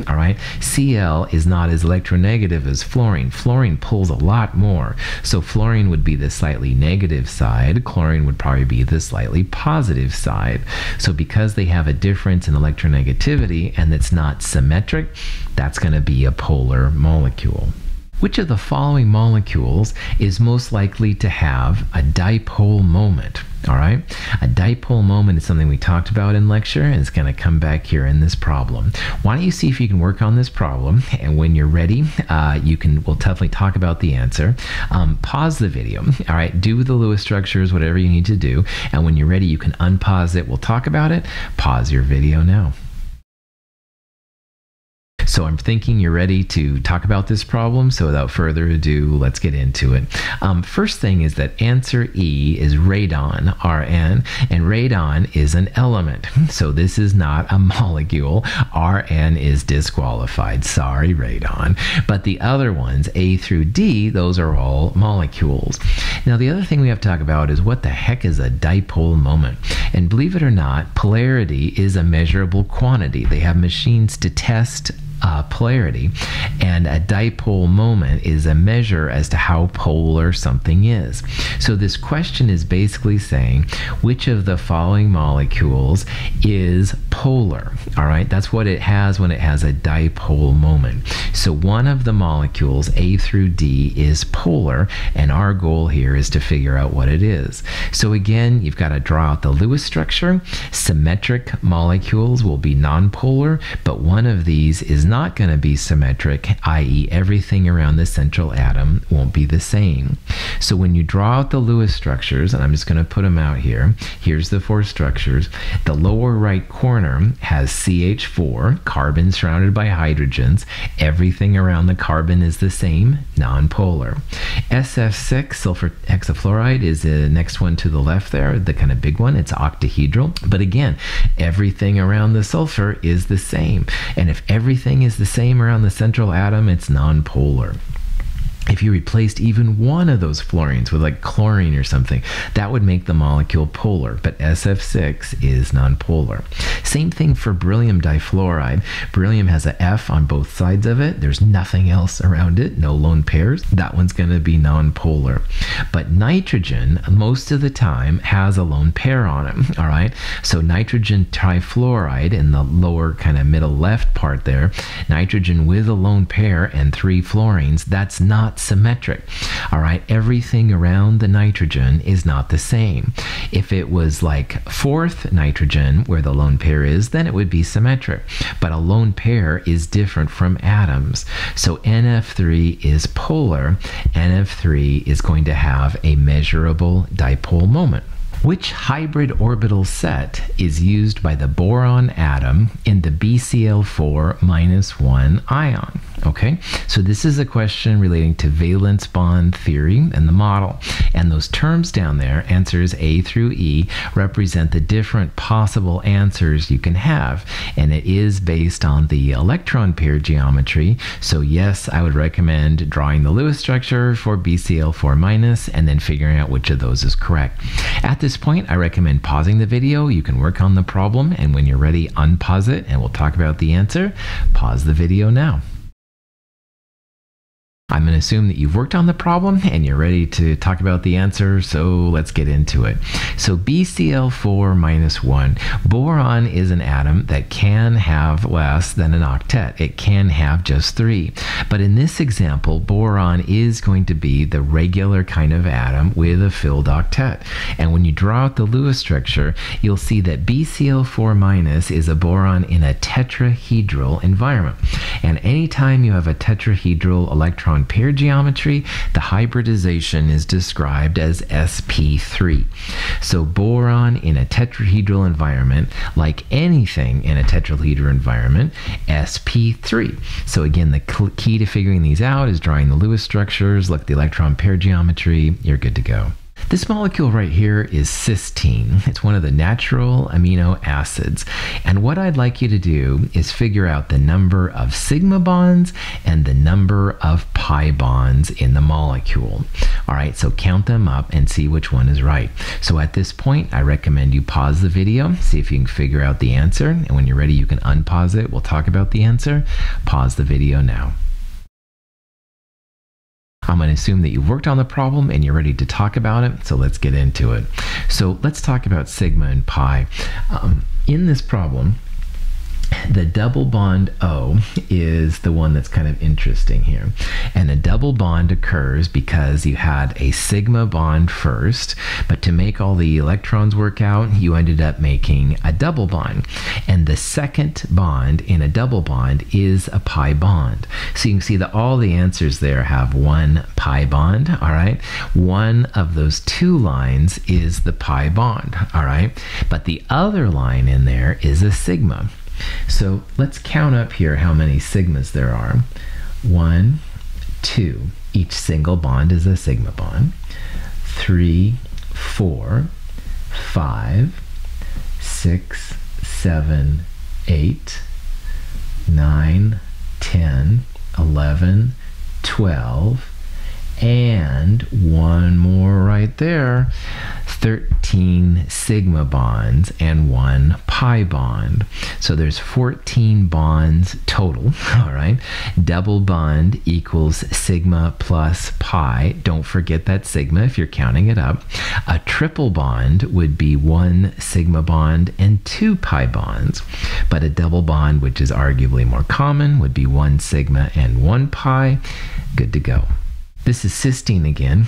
All right, Cl is not as electronegative as fluorine. Fluorine pulls a lot more, so fluorine would be the slightly negative side. Chlorine would probably be the slightly positive side. So because they have a difference in electronegativity and it's not symmetric, that's going to be a polar molecule. Which of the following molecules is most likely to have a dipole moment? All right, a dipole moment is something we talked about in lecture, and it's going to come back here in this problem. Why don't you see if you can work on this problem, and when you're ready, uh, you can. We'll definitely talk about the answer. Um, pause the video. All right, do the Lewis structures, whatever you need to do, and when you're ready, you can unpause it. We'll talk about it. Pause your video now. So I'm thinking you're ready to talk about this problem. So without further ado, let's get into it. Um, first thing is that answer E is radon, Rn, and radon is an element. So this is not a molecule. Rn is disqualified. Sorry, radon. But the other ones, A through D, those are all molecules. Now the other thing we have to talk about is what the heck is a dipole moment? And believe it or not, polarity is a measurable quantity. They have machines to test uh, polarity. And a dipole moment is a measure as to how polar something is. So this question is basically saying which of the following molecules is polar. All right, that's what it has when it has a dipole moment. So one of the molecules, A through D, is polar, and our goal here is to figure out what it is. So again, you've got to draw out the Lewis structure. Symmetric molecules will be nonpolar, but one of these is not going to be symmetric, i.e., everything around the central atom won't be the same. So when you draw out the Lewis structures, and I'm just going to put them out here, here's the four structures. The lower right corner has CH4, carbon surrounded by hydrogens. Everything around the carbon is the same, nonpolar. SF6, sulfur hexafluoride, is the next one to the left there, the kind of big one. It's octahedral. But again, everything around the sulfur is the same. And if everything is the same around the central atom, it's nonpolar if you replaced even one of those fluorines with like chlorine or something, that would make the molecule polar, but SF6 is nonpolar. Same thing for beryllium difluoride. Beryllium has a F on both sides of it. There's nothing else around it, no lone pairs. That one's going to be nonpolar. But nitrogen, most of the time, has a lone pair on it, all right? So nitrogen trifluoride in the lower kind of middle left part there, nitrogen with a lone pair and three fluorines, that's not not symmetric. All right, everything around the nitrogen is not the same. If it was like fourth nitrogen, where the lone pair is, then it would be symmetric. But a lone pair is different from atoms. So NF3 is polar. NF3 is going to have a measurable dipole moment. Which hybrid orbital set is used by the boron atom in the BCl4 minus 1 ion? Okay, so this is a question relating to valence bond theory and the model. And those terms down there, answers A through E, represent the different possible answers you can have. And it is based on the electron pair geometry. So, yes, I would recommend drawing the Lewis structure for BCl4 minus and then figuring out which of those is correct. At this point, I recommend pausing the video. You can work on the problem, and when you're ready, unpause it and we'll talk about the answer. Pause the video now. I'm going to assume that you've worked on the problem and you're ready to talk about the answer, so let's get into it. So BCl4 minus 1. Boron is an atom that can have less than an octet. It can have just three. But in this example, boron is going to be the regular kind of atom with a filled octet. And when you draw out the Lewis structure, you'll see that BCl4 minus is a boron in a tetrahedral environment. And anytime you have a tetrahedral electron pair geometry, the hybridization is described as sp3. So boron in a tetrahedral environment, like anything in a tetrahedral environment, sp3. So again, the key to figuring these out is drawing the Lewis structures, look the electron pair geometry, you're good to go. This molecule right here is cysteine. It's one of the natural amino acids. And what I'd like you to do is figure out the number of sigma bonds and the number of pi bonds in the molecule. All right, so count them up and see which one is right. So at this point, I recommend you pause the video, see if you can figure out the answer. And when you're ready, you can unpause it. We'll talk about the answer. Pause the video now. I'm going to assume that you've worked on the problem and you're ready to talk about it. So let's get into it. So let's talk about sigma and pi. Um, in this problem, the double bond O is the one that's kind of interesting here. And a double bond occurs because you had a sigma bond first, but to make all the electrons work out, you ended up making a double bond. And the second bond in a double bond is a pi bond. So you can see that all the answers there have one pi bond, all right? One of those two lines is the pi bond, all right? But the other line in there is a sigma. So let's count up here how many sigmas there are. One, two. Each single bond is a sigma bond. Three, four, five, six, seven, eight, nine, ten, eleven, twelve, and one more right there 13 sigma bonds and one pi bond. So there's 14 bonds total, all right? Double bond equals sigma plus pi. Don't forget that sigma if you're counting it up. A triple bond would be one sigma bond and two pi bonds. But a double bond, which is arguably more common, would be one sigma and one pi. Good to go. This is cysteine again,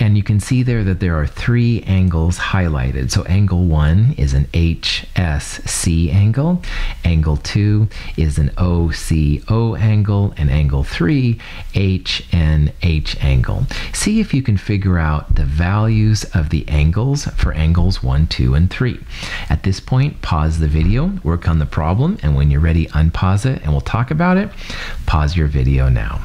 and you can see there that there are three angles highlighted. So angle 1 is an HSC angle, angle 2 is an OCO angle, and angle 3 HNH angle. See if you can figure out the values of the angles for angles 1, 2, and 3. At this point, pause the video, work on the problem, and when you're ready, unpause it, and we'll talk about it. Pause your video now.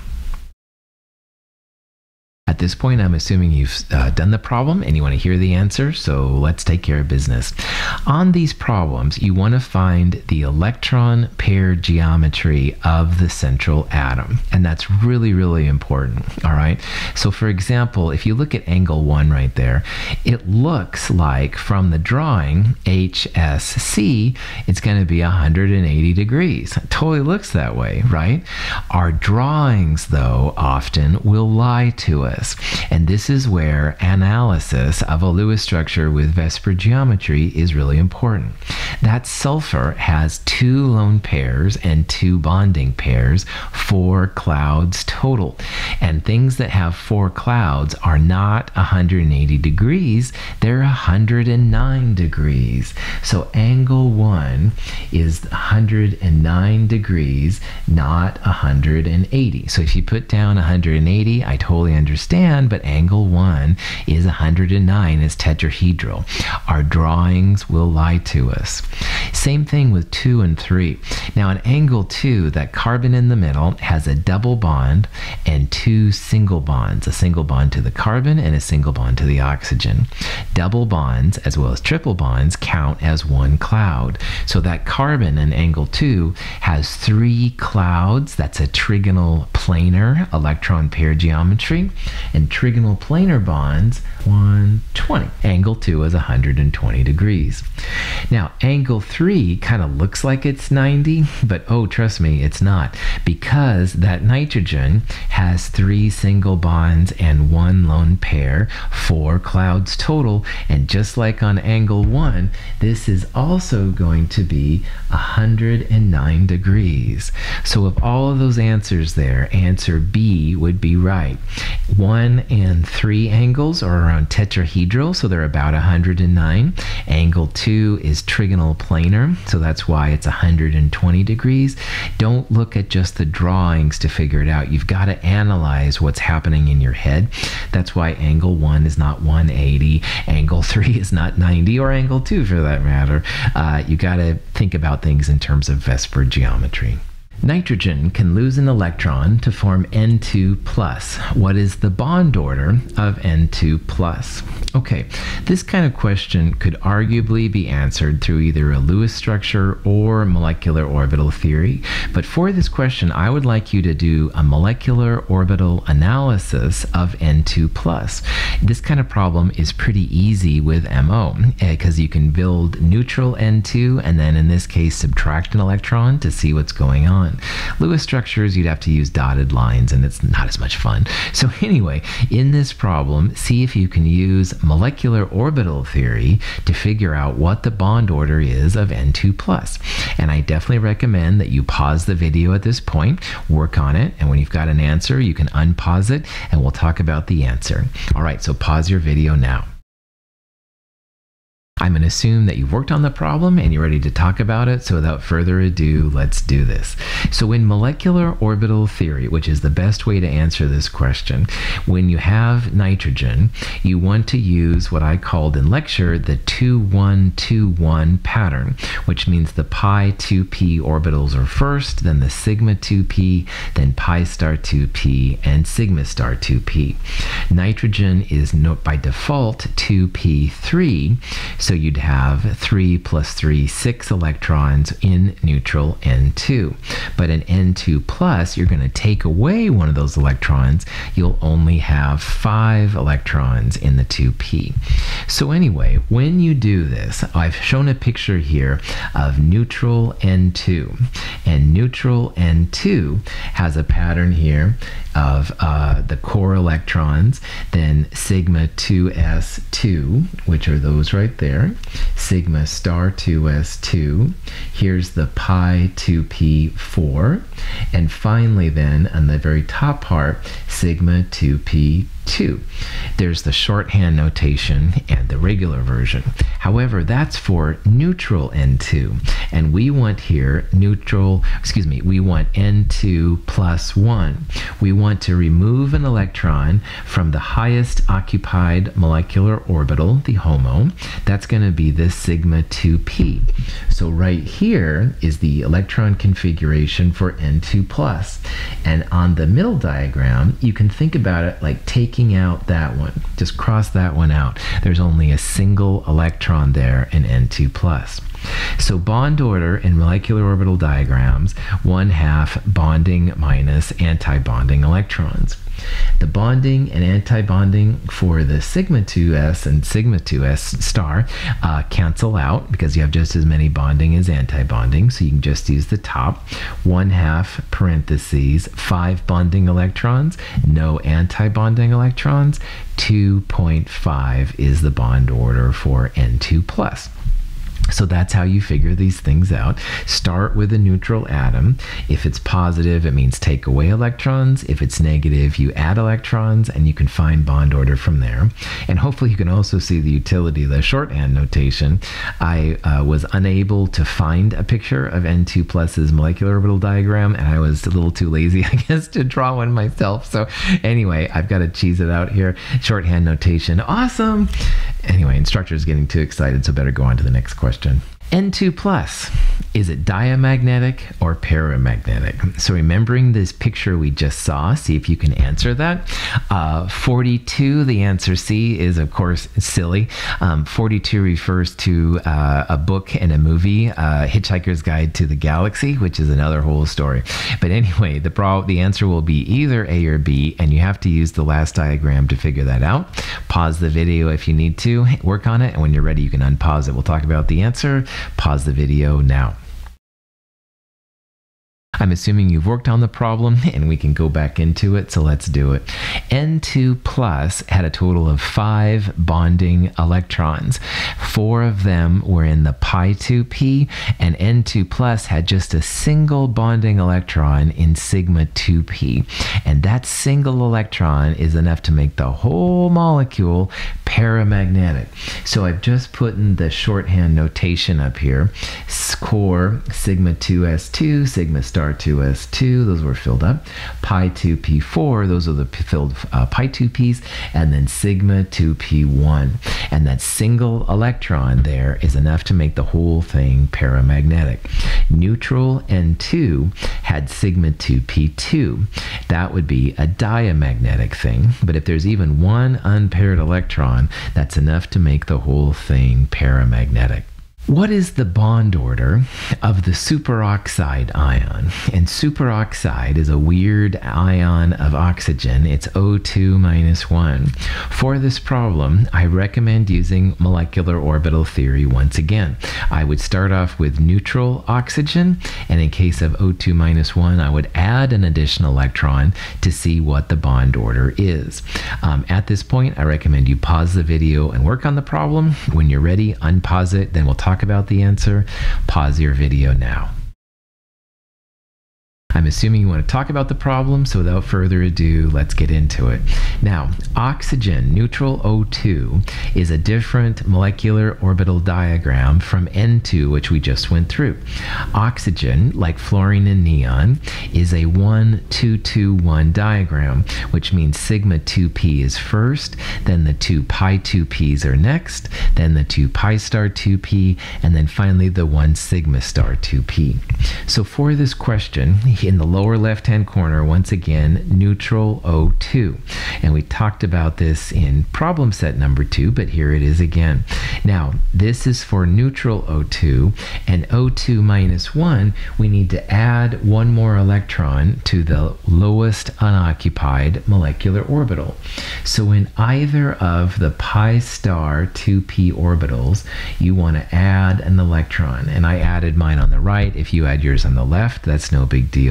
At this point, I'm assuming you've uh, done the problem and you want to hear the answer, so let's take care of business. On these problems, you want to find the electron pair geometry of the central atom, and that's really, really important, all right? So for example, if you look at angle 1 right there, it looks like from the drawing, HSC, it's going to be 180 degrees. It totally looks that way, right? Our drawings, though, often will lie to us and this is where analysis of a Lewis structure with VSEPR geometry is really important. That sulfur has two lone pairs and two bonding pairs, four clouds total. And things that have four clouds are not 180 degrees, they're 109 degrees. So angle 1 is 109 degrees, not 180. So if you put down 180, I totally understand understand, but angle 1 is 109 is tetrahedral. Our drawings will lie to us. Same thing with 2 and 3. Now, in angle 2, that carbon in the middle has a double bond and two single bonds a single bond to the carbon and a single bond to the oxygen. Double bonds, as well as triple bonds, count as one cloud. So that carbon in angle 2 has three clouds. That's a trigonal planar electron pair geometry. And trigonal planar bonds, 120. Angle 2 is 120 degrees. Now, angle 3 kind of looks like it's 90, but oh, trust me, it's not. Because that nitrogen has three single bonds and one lone pair, four clouds total. And just like on angle 1, this is also going to be 109 degrees. So, of all of those answers there, answer B would be right. 1 and 3 angles are around tetrahedral, so they're about 109. Angle 2 is trigonal planar, so that's why it's 120 degrees. Don't look at just the drawings to figure it out. You've got to analyze what's happening in your head. That's why angle 1 is not 180, angle 3 is not 90, or angle 2 for that matter. Uh, you got to think about things in terms of VSEPR geometry. Nitrogen can lose an electron to form N2 plus. What is the bond order of N2 plus? Okay, this kind of question could arguably be answered through either a Lewis structure or molecular orbital theory. But for this question, I would like you to do a molecular orbital analysis of N2 plus. This kind of problem is pretty easy with MO because eh, you can build neutral N2 and then in this case subtract an electron to see what's going on. Lewis structures, you'd have to use dotted lines, and it's not as much fun. So, anyway, in this problem, see if you can use molecular orbital theory to figure out what the bond order is of N2 plus. And I definitely recommend that you pause the video at this point, work on it, and when you've got an answer, you can unpause it, and we'll talk about the answer. All right, so pause your video now. I'm going to assume that you've worked on the problem and you're ready to talk about it. So without further ado, let's do this. So in molecular orbital theory, which is the best way to answer this question, when you have nitrogen, you want to use what I called in lecture the 2121 pattern, which means the pi 2p orbitals are first, then the sigma 2p, then pi star 2p, and sigma star 2p. Nitrogen is no, by default 2p3. So so you'd have 3 plus 3, 6 electrons in neutral N2. But in N2 plus, you're going to take away one of those electrons. You'll only have 5 electrons in the 2p. So anyway, when you do this, I've shown a picture here of neutral N2. And neutral N2 has a pattern here of uh, the core electrons, then sigma 2s2, which are those right there, sigma star 2s2, here's the pi 2p4, and finally then on the very top part, sigma 2p 2. There's the shorthand notation and the regular version. However, that's for neutral N2. And we want here neutral, excuse me, we want N2 plus 1. We want to remove an electron from the highest occupied molecular orbital, the HOMO. That's going to be this sigma 2p. So right here is the electron configuration for N2 plus. And on the middle diagram, you can think about it like taking taking out that one, just cross that one out. There's only a single electron there in N2 plus. So bond order in molecular orbital diagrams, one half bonding minus anti-bonding electrons. The bonding and anti-bonding for the sigma 2s and sigma 2s star uh, cancel out because you have just as many bonding as anti-bonding, so you can just use the top. One half parentheses, five bonding electrons, no anti-bonding electrons. 2.5 is the bond order for N2 plus. So that's how you figure these things out. Start with a neutral atom. If it's positive, it means take away electrons. If it's negative, you add electrons, and you can find bond order from there. And hopefully, you can also see the utility of the shorthand notation. I uh, was unable to find a picture of N2 plus's molecular orbital diagram, and I was a little too lazy, I guess, to draw one myself. So, anyway, I've got to cheese it out here. Shorthand notation. Awesome. Anyway, instructor is getting too excited, so better go on to the next question. N2 plus, is it diamagnetic or paramagnetic? So remembering this picture we just saw, see if you can answer that. Uh, 42, the answer C is of course silly. Um, 42 refers to uh, a book and a movie, uh, Hitchhiker's Guide to the Galaxy, which is another whole story. But anyway, the pro- the answer will be either A or B, and you have to use the last diagram to figure that out. Pause the video if you need to, work on it, and when you're ready, you can unpause it. We'll talk about the answer Pause the video now. I'm assuming you've worked on the problem and we can go back into it, so let's do it. N2 plus had a total of five bonding electrons. Four of them were in the pi 2p, and N2 plus had just a single bonding electron in sigma 2p. And that single electron is enough to make the whole molecule paramagnetic. So I've just put in the shorthand notation up here. Core sigma 2s2, sigma star R2S2, those were filled up. Pi 2P4, those are the filled uh, Pi 2Ps, and then Sigma 2P1. And that single electron there is enough to make the whole thing paramagnetic. Neutral N2 had Sigma 2P2. That would be a diamagnetic thing, but if there's even one unpaired electron, that's enough to make the whole thing paramagnetic. What is the bond order of the superoxide ion? And superoxide is a weird ion of oxygen. It's O2 minus 1. For this problem, I recommend using molecular orbital theory once again. I would start off with neutral oxygen, and in case of O2 minus 1, I would add an additional electron to see what the bond order is. Um, at this point, I recommend you pause the video and work on the problem. When you're ready, unpause it, then we'll talk talk about the answer, pause your video now. I'm assuming you want to talk about the problem, so without further ado, let's get into it. Now, oxygen, neutral O2, is a different molecular orbital diagram from N2, which we just went through. Oxygen, like fluorine and neon, is a 1 2 2 1 diagram, which means sigma 2p is first, then the two pi 2p's are next, then the two pi star 2p, and then finally the one sigma star 2p. So for this question, in the lower left hand corner, once again, neutral O2. And we talked about this in problem set number two, but here it is again. Now, this is for neutral O2, and O2 minus 1, we need to add one more electron to the lowest unoccupied molecular orbital. So in either of the pi star 2p orbitals, you want to add an electron. And I added mine on the right. If you add yours on the left, that's no big deal.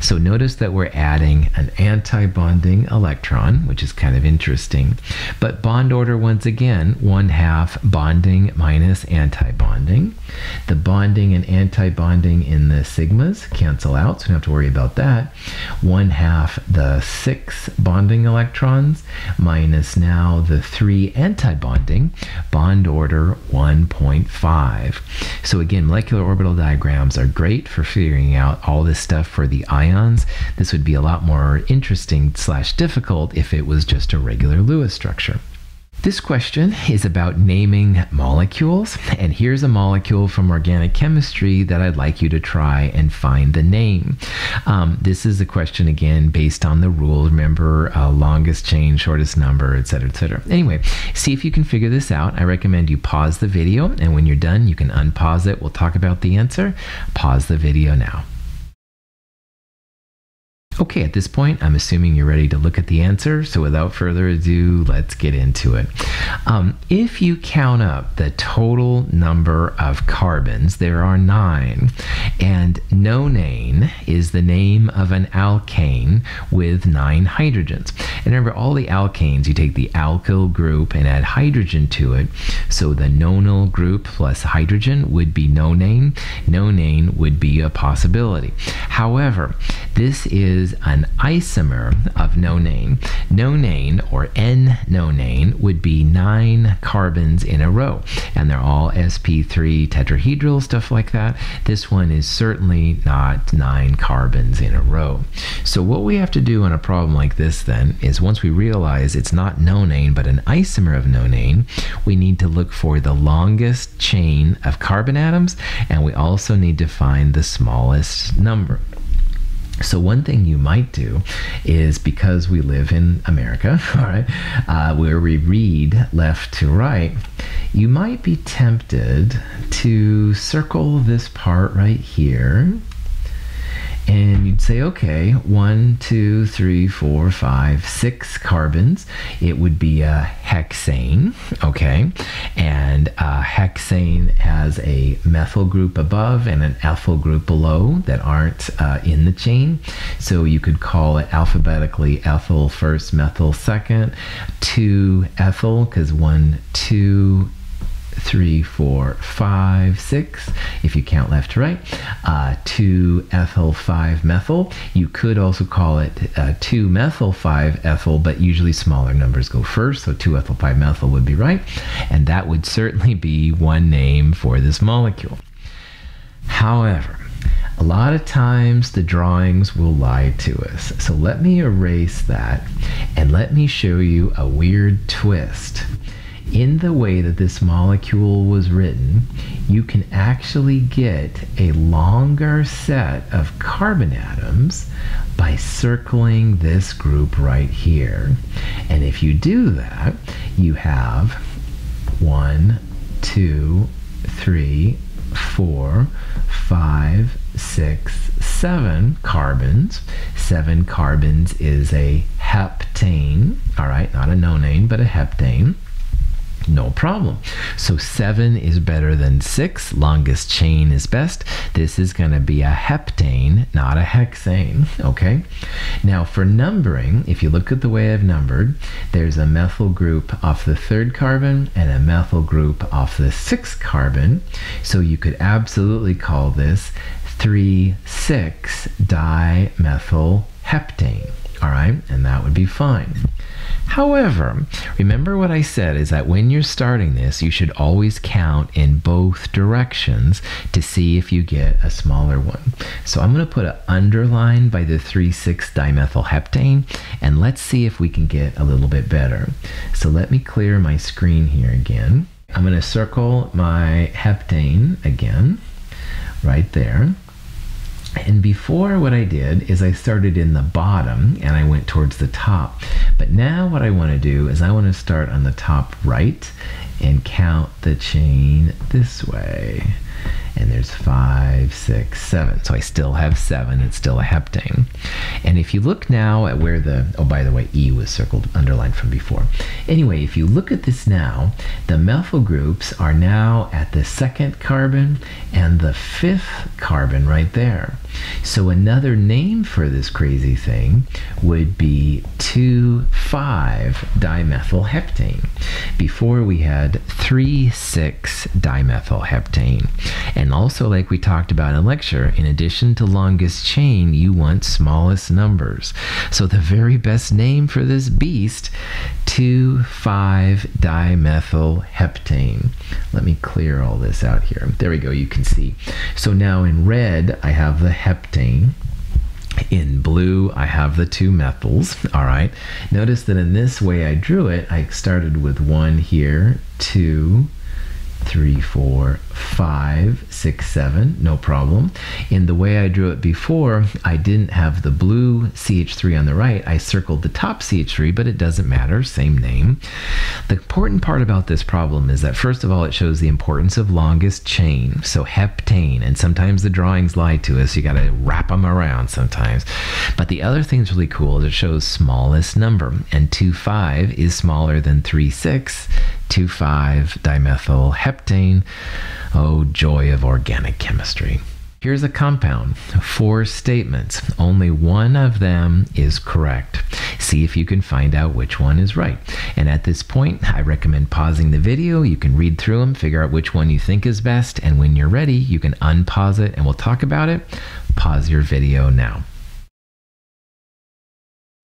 So notice that we're adding an anti-bonding electron, which is kind of interesting. But bond order, once again, one half bonding minus anti-bonding. The bonding and anti-bonding in the sigmas cancel out, so we don't have to worry about that. One half the six bonding electrons minus now the three anti-bonding, bond order 1.5. So again, molecular orbital diagrams are great for figuring out all this stuff for the ions. This would be a lot more interesting slash difficult if it was just a regular Lewis structure. This question is about naming molecules, and here's a molecule from organic chemistry that I'd like you to try and find the name. Um, this is a question again based on the rule. Remember, uh, longest chain, shortest number, etc., etc. Anyway, see if you can figure this out. I recommend you pause the video, and when you're done, you can unpause it. We'll talk about the answer. Pause the video now. Okay, at this point, I'm assuming you're ready to look at the answer. So without further ado, let's get into it. Um, if you count up the total number of carbons, there are nine, and nonane is the name of an alkane with nine hydrogens. And remember, all the alkanes, you take the alkyl group and add hydrogen to it. So the nonyl group plus hydrogen would be nonane. Nonane would be a possibility. However, this is an isomer of nonane. Nonane, or N-nonane, would be nine carbons in a row. And they're all sp3 tetrahedral, stuff like that. This one is certainly not nine carbons in a row. So what we have to do on a problem like this then is once we realize it's not nonane but an isomer of nonane, we need to look for the longest chain of carbon atoms and we also need to find the smallest number. So one thing you might do is because we live in America, all right, uh, where we read left to right, you might be tempted to circle this part right here and you'd say, okay, one, two, three, four, five, six carbons. It would be a hexane, okay? And a hexane has a methyl group above and an ethyl group below that aren't uh, in the chain. So you could call it alphabetically ethyl first, methyl second, two ethyl, because one, two, three, four, five, six, if you count left to right, uh, 2 ethyl 5 methyl. You could also call it uh, 2 methyl 5 ethyl, but usually smaller numbers go first, so 2 ethyl 5 methyl would be right, and that would certainly be one name for this molecule. However, a lot of times the drawings will lie to us. So let me erase that and let me show you a weird twist in the way that this molecule was written, you can actually get a longer set of carbon atoms by circling this group right here. And if you do that, you have one, two, three, four, five, six, seven carbons. Seven carbons is a heptane, all right, not a nonane, but a heptane. No problem. So 7 is better than 6. Longest chain is best. This is going to be a heptane, not a hexane. Okay? Now for numbering, if you look at the way I've numbered, there's a methyl group off the third carbon and a methyl group off the sixth carbon. So you could absolutely call this 3,6 dimethyl heptane. All right? And that would be fine. However, remember what I said is that when you're starting this, you should always count in both directions to see if you get a smaller one. So I'm going to put an underline by the 3,6-dimethylheptane, and let's see if we can get a little bit better. So let me clear my screen here again. I'm going to circle my heptane again, right there. And before what I did is I started in the bottom and I went towards the top. But now what I want to do is I want to start on the top right and count the chain this way and there's five, six, seven. So I still have seven. It's still a heptane. And if you look now at where the, oh, by the way, E was circled, underlined from before. Anyway, if you look at this now, the methyl groups are now at the second carbon and the fifth carbon right there. So another name for this crazy thing would be 2,5-dimethylheptane. Before we had 3,6-dimethylheptane. And also, like we talked about in lecture, in addition to longest chain, you want smallest numbers. So the very best name for this beast, 2,5-dimethylheptane. Let me clear all this out here. There we go, you can see. So now in red, I have the heptane. In blue, I have the two methyls. All right. Notice that in this way I drew it, I started with one here, two, three, four, five, six, seven, no problem. In the way I drew it before, I didn't have the blue CH3 on the right. I circled the top CH3, but it doesn't matter, same name. The important part about this problem is that first of all, it shows the importance of longest chain, so heptane, and sometimes the drawings lie to us. You got to wrap them around sometimes. But the other thing that's really cool is it shows smallest number, and 2, 5 is smaller than 3, 6. 2,5 dimethylheptane. Oh, joy of organic chemistry. Here's a compound, four statements. Only one of them is correct. See if you can find out which one is right. And at this point, I recommend pausing the video. You can read through them, figure out which one you think is best, and when you're ready, you can unpause it and we'll talk about it. Pause your video now.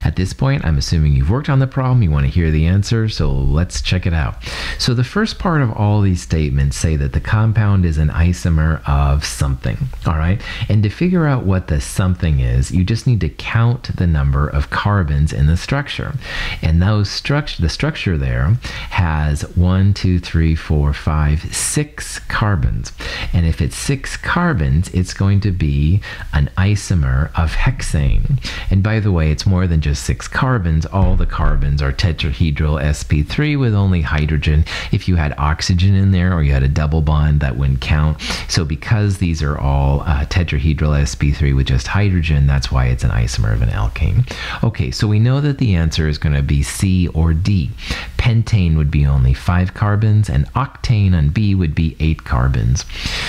At this point, I'm assuming you've worked on the problem, you want to hear the answer, so let's check it out. So the first part of all these statements say that the compound is an isomer of something, all right? And to figure out what the something is, you just need to count the number of carbons in the structure. And those structure, the structure there has one, two, three, four, five, six carbons. And if it's six carbons, it's going to be an isomer of hexane. And by the way, it's more than just six carbons, all the carbons are tetrahedral sp3 with only hydrogen. If you had oxygen in there or you had a double bond, that wouldn't count. So because these are all uh, tetrahedral sp3 with just hydrogen, that's why it's an isomer of an alkane. Okay, so we know that the answer is going to be C or D. Pentane would be only five carbons, and octane on B would be eight carbons.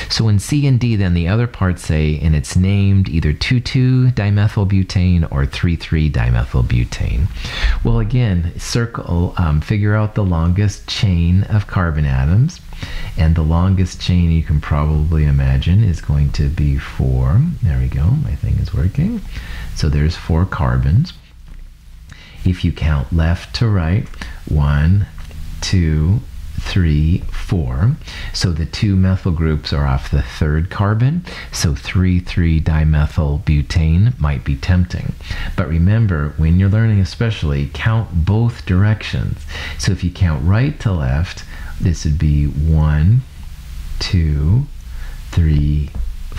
So in C and D, then the other parts say, and it's named either 2,2 dimethylbutane or 3,3 dimethylbutane. Well, again, circle, um, figure out the longest chain of carbon atoms. And the longest chain you can probably imagine is going to be four. There we go, my thing is working. So there's four carbons. If you count left to right, one, two, three, four. So the two methyl groups are off the third carbon. So 3, 3 dimethyl butane might be tempting. But remember, when you're learning especially, count both directions. So if you count right to left, this would be one, two, three,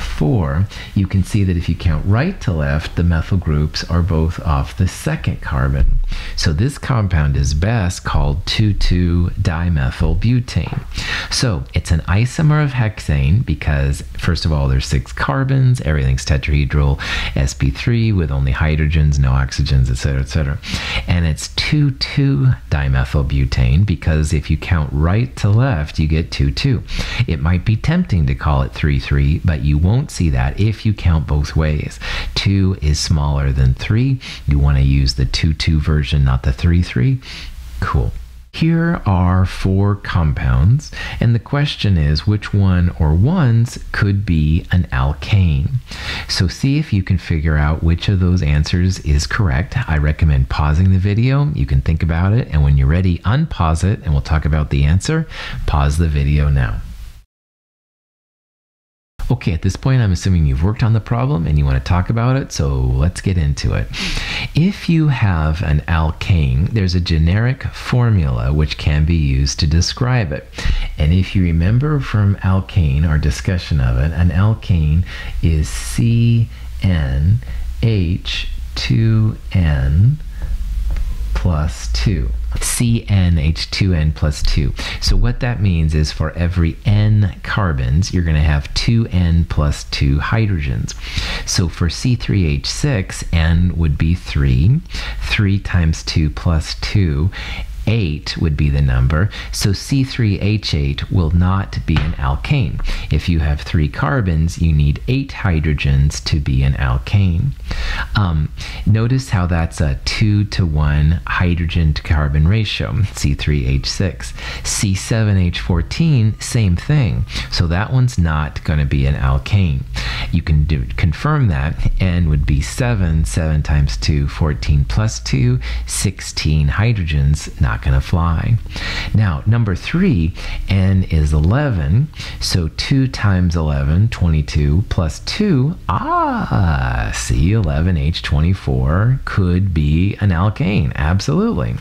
4, you can see that if you count right to left, the methyl groups are both off the second carbon. So this compound is best called 2,2-dimethylbutane. So it's an isomer of hexane because, first of all, there's six carbons, everything's tetrahedral, sp3 with only hydrogens, no oxygens, etc., etc. And it's 2,2-dimethylbutane because if you count right to left, you get 2,2. It might be tempting to call it 3,3, but you won't see that if you count both ways. 2 is smaller than 3. You want to use the 2 2 version, not the 3 3. Cool. Here are four compounds, and the question is which one or ones could be an alkane. So see if you can figure out which of those answers is correct. I recommend pausing the video. You can think about it, and when you're ready, unpause it, and we'll talk about the answer. Pause the video now. Okay, at this point, I'm assuming you've worked on the problem and you want to talk about it, so let's get into it. Mm. If you have an alkane, there's a generic formula which can be used to describe it. And if you remember from alkane, our discussion of it, an alkane is CnH2n plus 2. CnH2n plus 2. So what that means is for every n carbons, you're going to have 2n plus 2 hydrogens. So for C3H6, n would be 3. 3 times 2 plus 2 8 would be the number, so C3H8 will not be an alkane. If you have three carbons, you need eight hydrogens to be an alkane. Um, notice how that's a 2 to 1 hydrogen to carbon ratio, C3H6. C7H14, same thing. So that one's not going to be an alkane. You can do, confirm that. N would be 7, 7 times 2, 14 plus 2, 16 hydrogens, not going to fly. Now, number 3, N is 11. So 2 times 11, 22, plus 2, ah, C11H24 could be an alkane. Absolutely.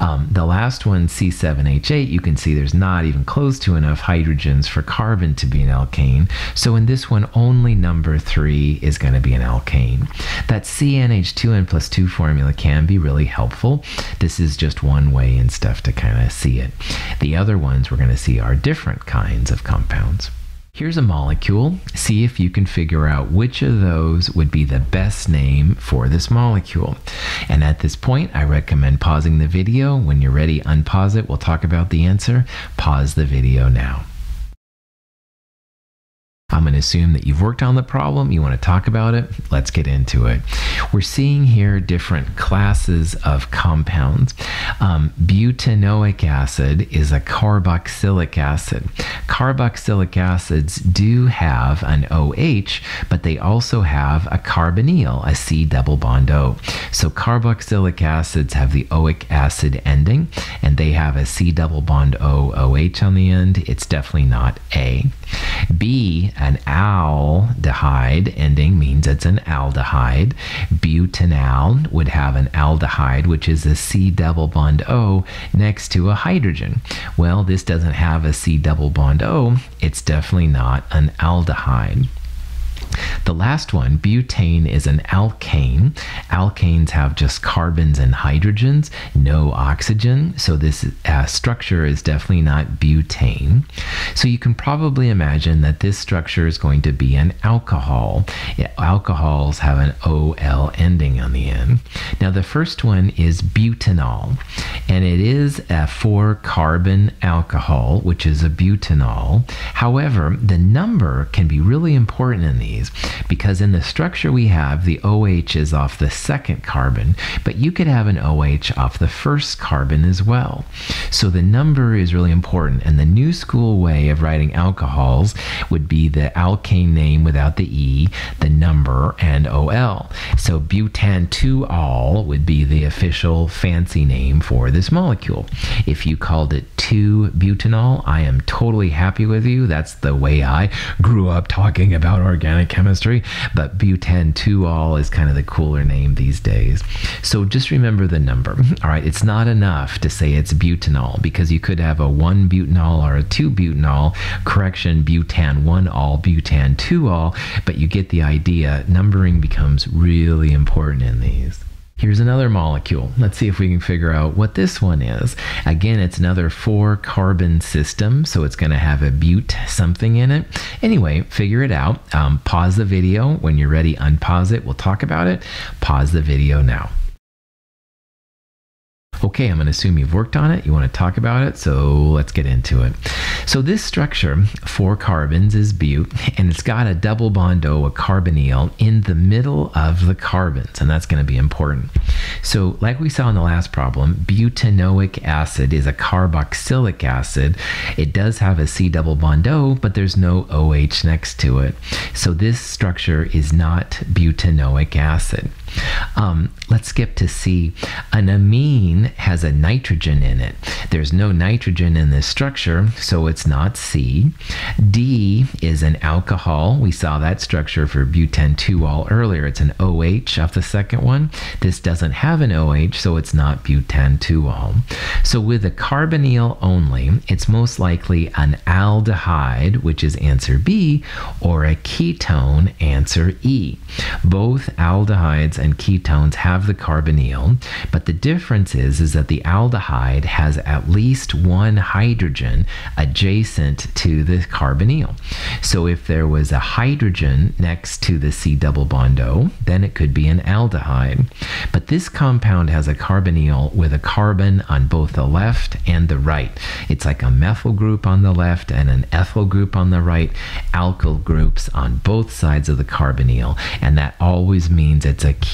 Um, the last one, C7H8, you can see there's not even close to enough hydrogens for carbon to be an alkane. So in this one, only number 3 is going to be an alkane. That CnH2n plus 2 formula can be really helpful. This is just one way and stuff to kind of see it. The other ones we're going to see are different kinds of compounds. Here's a molecule. See if you can figure out which of those would be the best name for this molecule. And at this point, I recommend pausing the video. When you're ready, unpause it. We'll talk about the answer. Pause the video now. I'm going to assume that you've worked on the problem, you want to talk about it. Let's get into it. We're seeing here different classes of compounds. Um, butanoic acid is a carboxylic acid. Carboxylic acids do have an OH, but they also have a carbonyl, a C double bond O. So carboxylic acids have the oic acid ending, and they have a C double bond O OH on the end. It's definitely not A. B, an aldehyde ending means it's an aldehyde. Butanal would have an aldehyde, which is a C double bond O next to a hydrogen. Well, this doesn't have a C double bond O. It's definitely not an aldehyde. The last one, butane, is an alkane. Alkanes have just carbons and hydrogens, no oxygen. So this uh, structure is definitely not butane. So you can probably imagine that this structure is going to be an alcohol. alcohols have an OL ending on the end. Now the first one is butanol, and it is a four carbon alcohol, which is a butanol. However, the number can be really important in these because in the structure we have, the OH is off the second carbon, but you could have an OH off the first carbon as well. So the number is really important, and the new school way of writing alcohols would be the alkane name without the E, the number, and OL. So butan 2-ol would be the official fancy name for this molecule. If you called it 2-butanol, I am totally happy with you. That's the way I grew up talking about organic chemistry, but butan 2-ol is kind of the cooler name these days. So just remember the number. Mm-hmm. All right, it's not enough to say it's butanol because you could have a 1-butanol or a 2-butanol. Correction, butan 1-ol, butan 2-ol, but you get the idea. Numbering becomes really important in these. Here's another molecule. Let's see if we can figure out what this one is. Again, it's another four carbon system, so it's going to have a bute something in it. Anyway, figure it out. Um, pause the video. When you're ready, unpause it. We'll talk about it. Pause the video now. Okay, I'm going to assume you've worked on it. You want to talk about it, so let's get into it. So this structure, four carbons, is bute, and it's got a double bond O, a carbonyl, in the middle of the carbons, and that's going to be important. So like we saw in the last problem, butanoic acid is a carboxylic acid. It does have a C double bond O, but there's no OH next to it. So this structure is not butanoic acid. Um, let's skip to C. An amine has a nitrogen in it. There's no nitrogen in this structure, so it's not C. D is an alcohol. We saw that structure for butan 2-ol earlier. It's an OH off the second one. This doesn't have an OH, so it's not butan 2-ol. So with a carbonyl only, it's most likely an aldehyde, which is answer B, or a ketone, answer E. Both aldehydes and ketones have the carbonyl, but the difference is is, that the aldehyde has at least one hydrogen adjacent to the carbonyl. So if there was a hydrogen next to the C double bond O, then it could be an aldehyde. But this compound has a carbonyl with a carbon on both the left and the right. It's like a methyl group on the left and an ethyl group on the right, alkyl groups on both sides of the carbonyl, and that always means it's a ketone.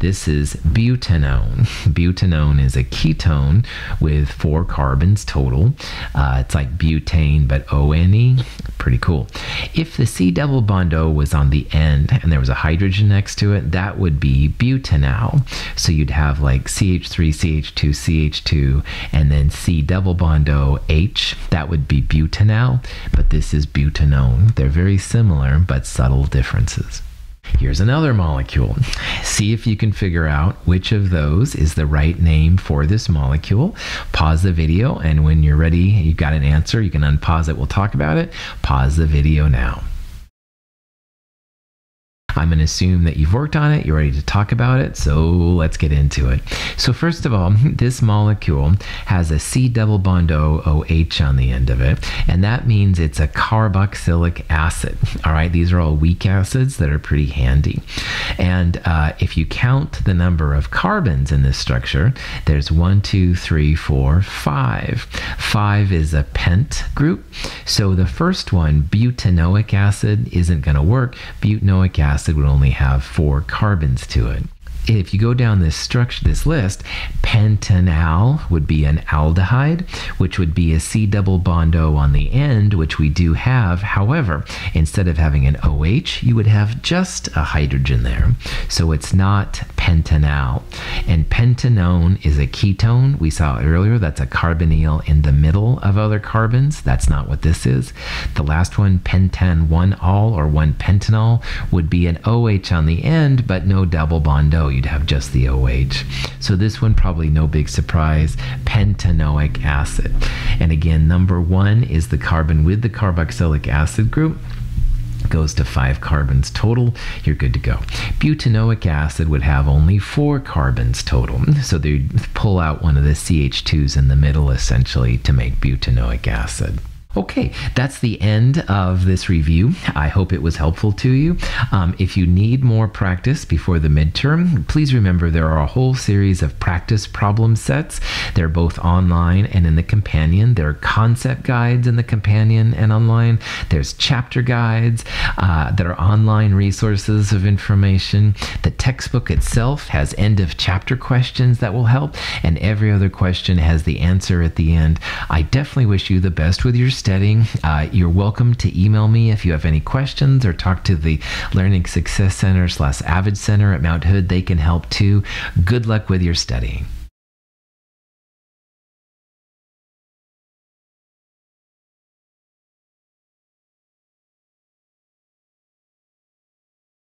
This is butanone. Butanone is a ketone with four carbons total. Uh, it's like butane, but O-N-E. Pretty cool. If the C double bond O was on the end and there was a hydrogen next to it, that would be butanal. So you'd have like CH3, CH2, CH2, and then C double bond O H. That would be butanal, but this is butanone. They're very similar, but subtle differences. Here's another molecule. See if you can figure out which of those is the right name for this molecule. Pause the video, and when you're ready, you've got an answer, you can unpause it. We'll talk about it. Pause the video now. I'm going to assume that you've worked on it, you're ready to talk about it, so let's get into it. So, first of all, this molecule has a C double bond OH on the end of it, and that means it's a carboxylic acid. All right, these are all weak acids that are pretty handy. And uh, if you count the number of carbons in this structure, there's one, two, three, four, five. Five is a pent group. So the first one, butanoic acid, isn't going to work. Butanoic acid would only have four carbons to it if you go down this structure, this list, pentanal would be an aldehyde, which would be a C double bond O on the end, which we do have. However, instead of having an OH, you would have just a hydrogen there. So it's not pentanal. And pentanone is a ketone. We saw earlier that's a carbonyl in the middle of other carbons. That's not what this is. The last one, pentan 1-ol or 1-pentanol, would be an OH on the end, but no double bond O you'd have just the OH. So this one probably no big surprise, pentanoic acid. And again, number one is the carbon with the carboxylic acid group goes to five carbons total, you're good to go. Butanoic acid would have only four carbons total. So they pull out one of the CH2s in the middle essentially to make butanoic acid. Okay, that's the end of this review. I hope it was helpful to you. Um, if you need more practice before the midterm, please remember there are a whole series of practice problem sets. They're both online and in the companion. There are concept guides in the companion and online. There's chapter guides uh, that are online resources of information. The textbook itself has end of chapter questions that will help, and every other question has the answer at the end. I definitely wish you the best with your studying. Uh, you're welcome to email me if you have any questions or talk to the Learning Success Center slash Avid Center at Mount Hood. They can help too. Good luck with your studying.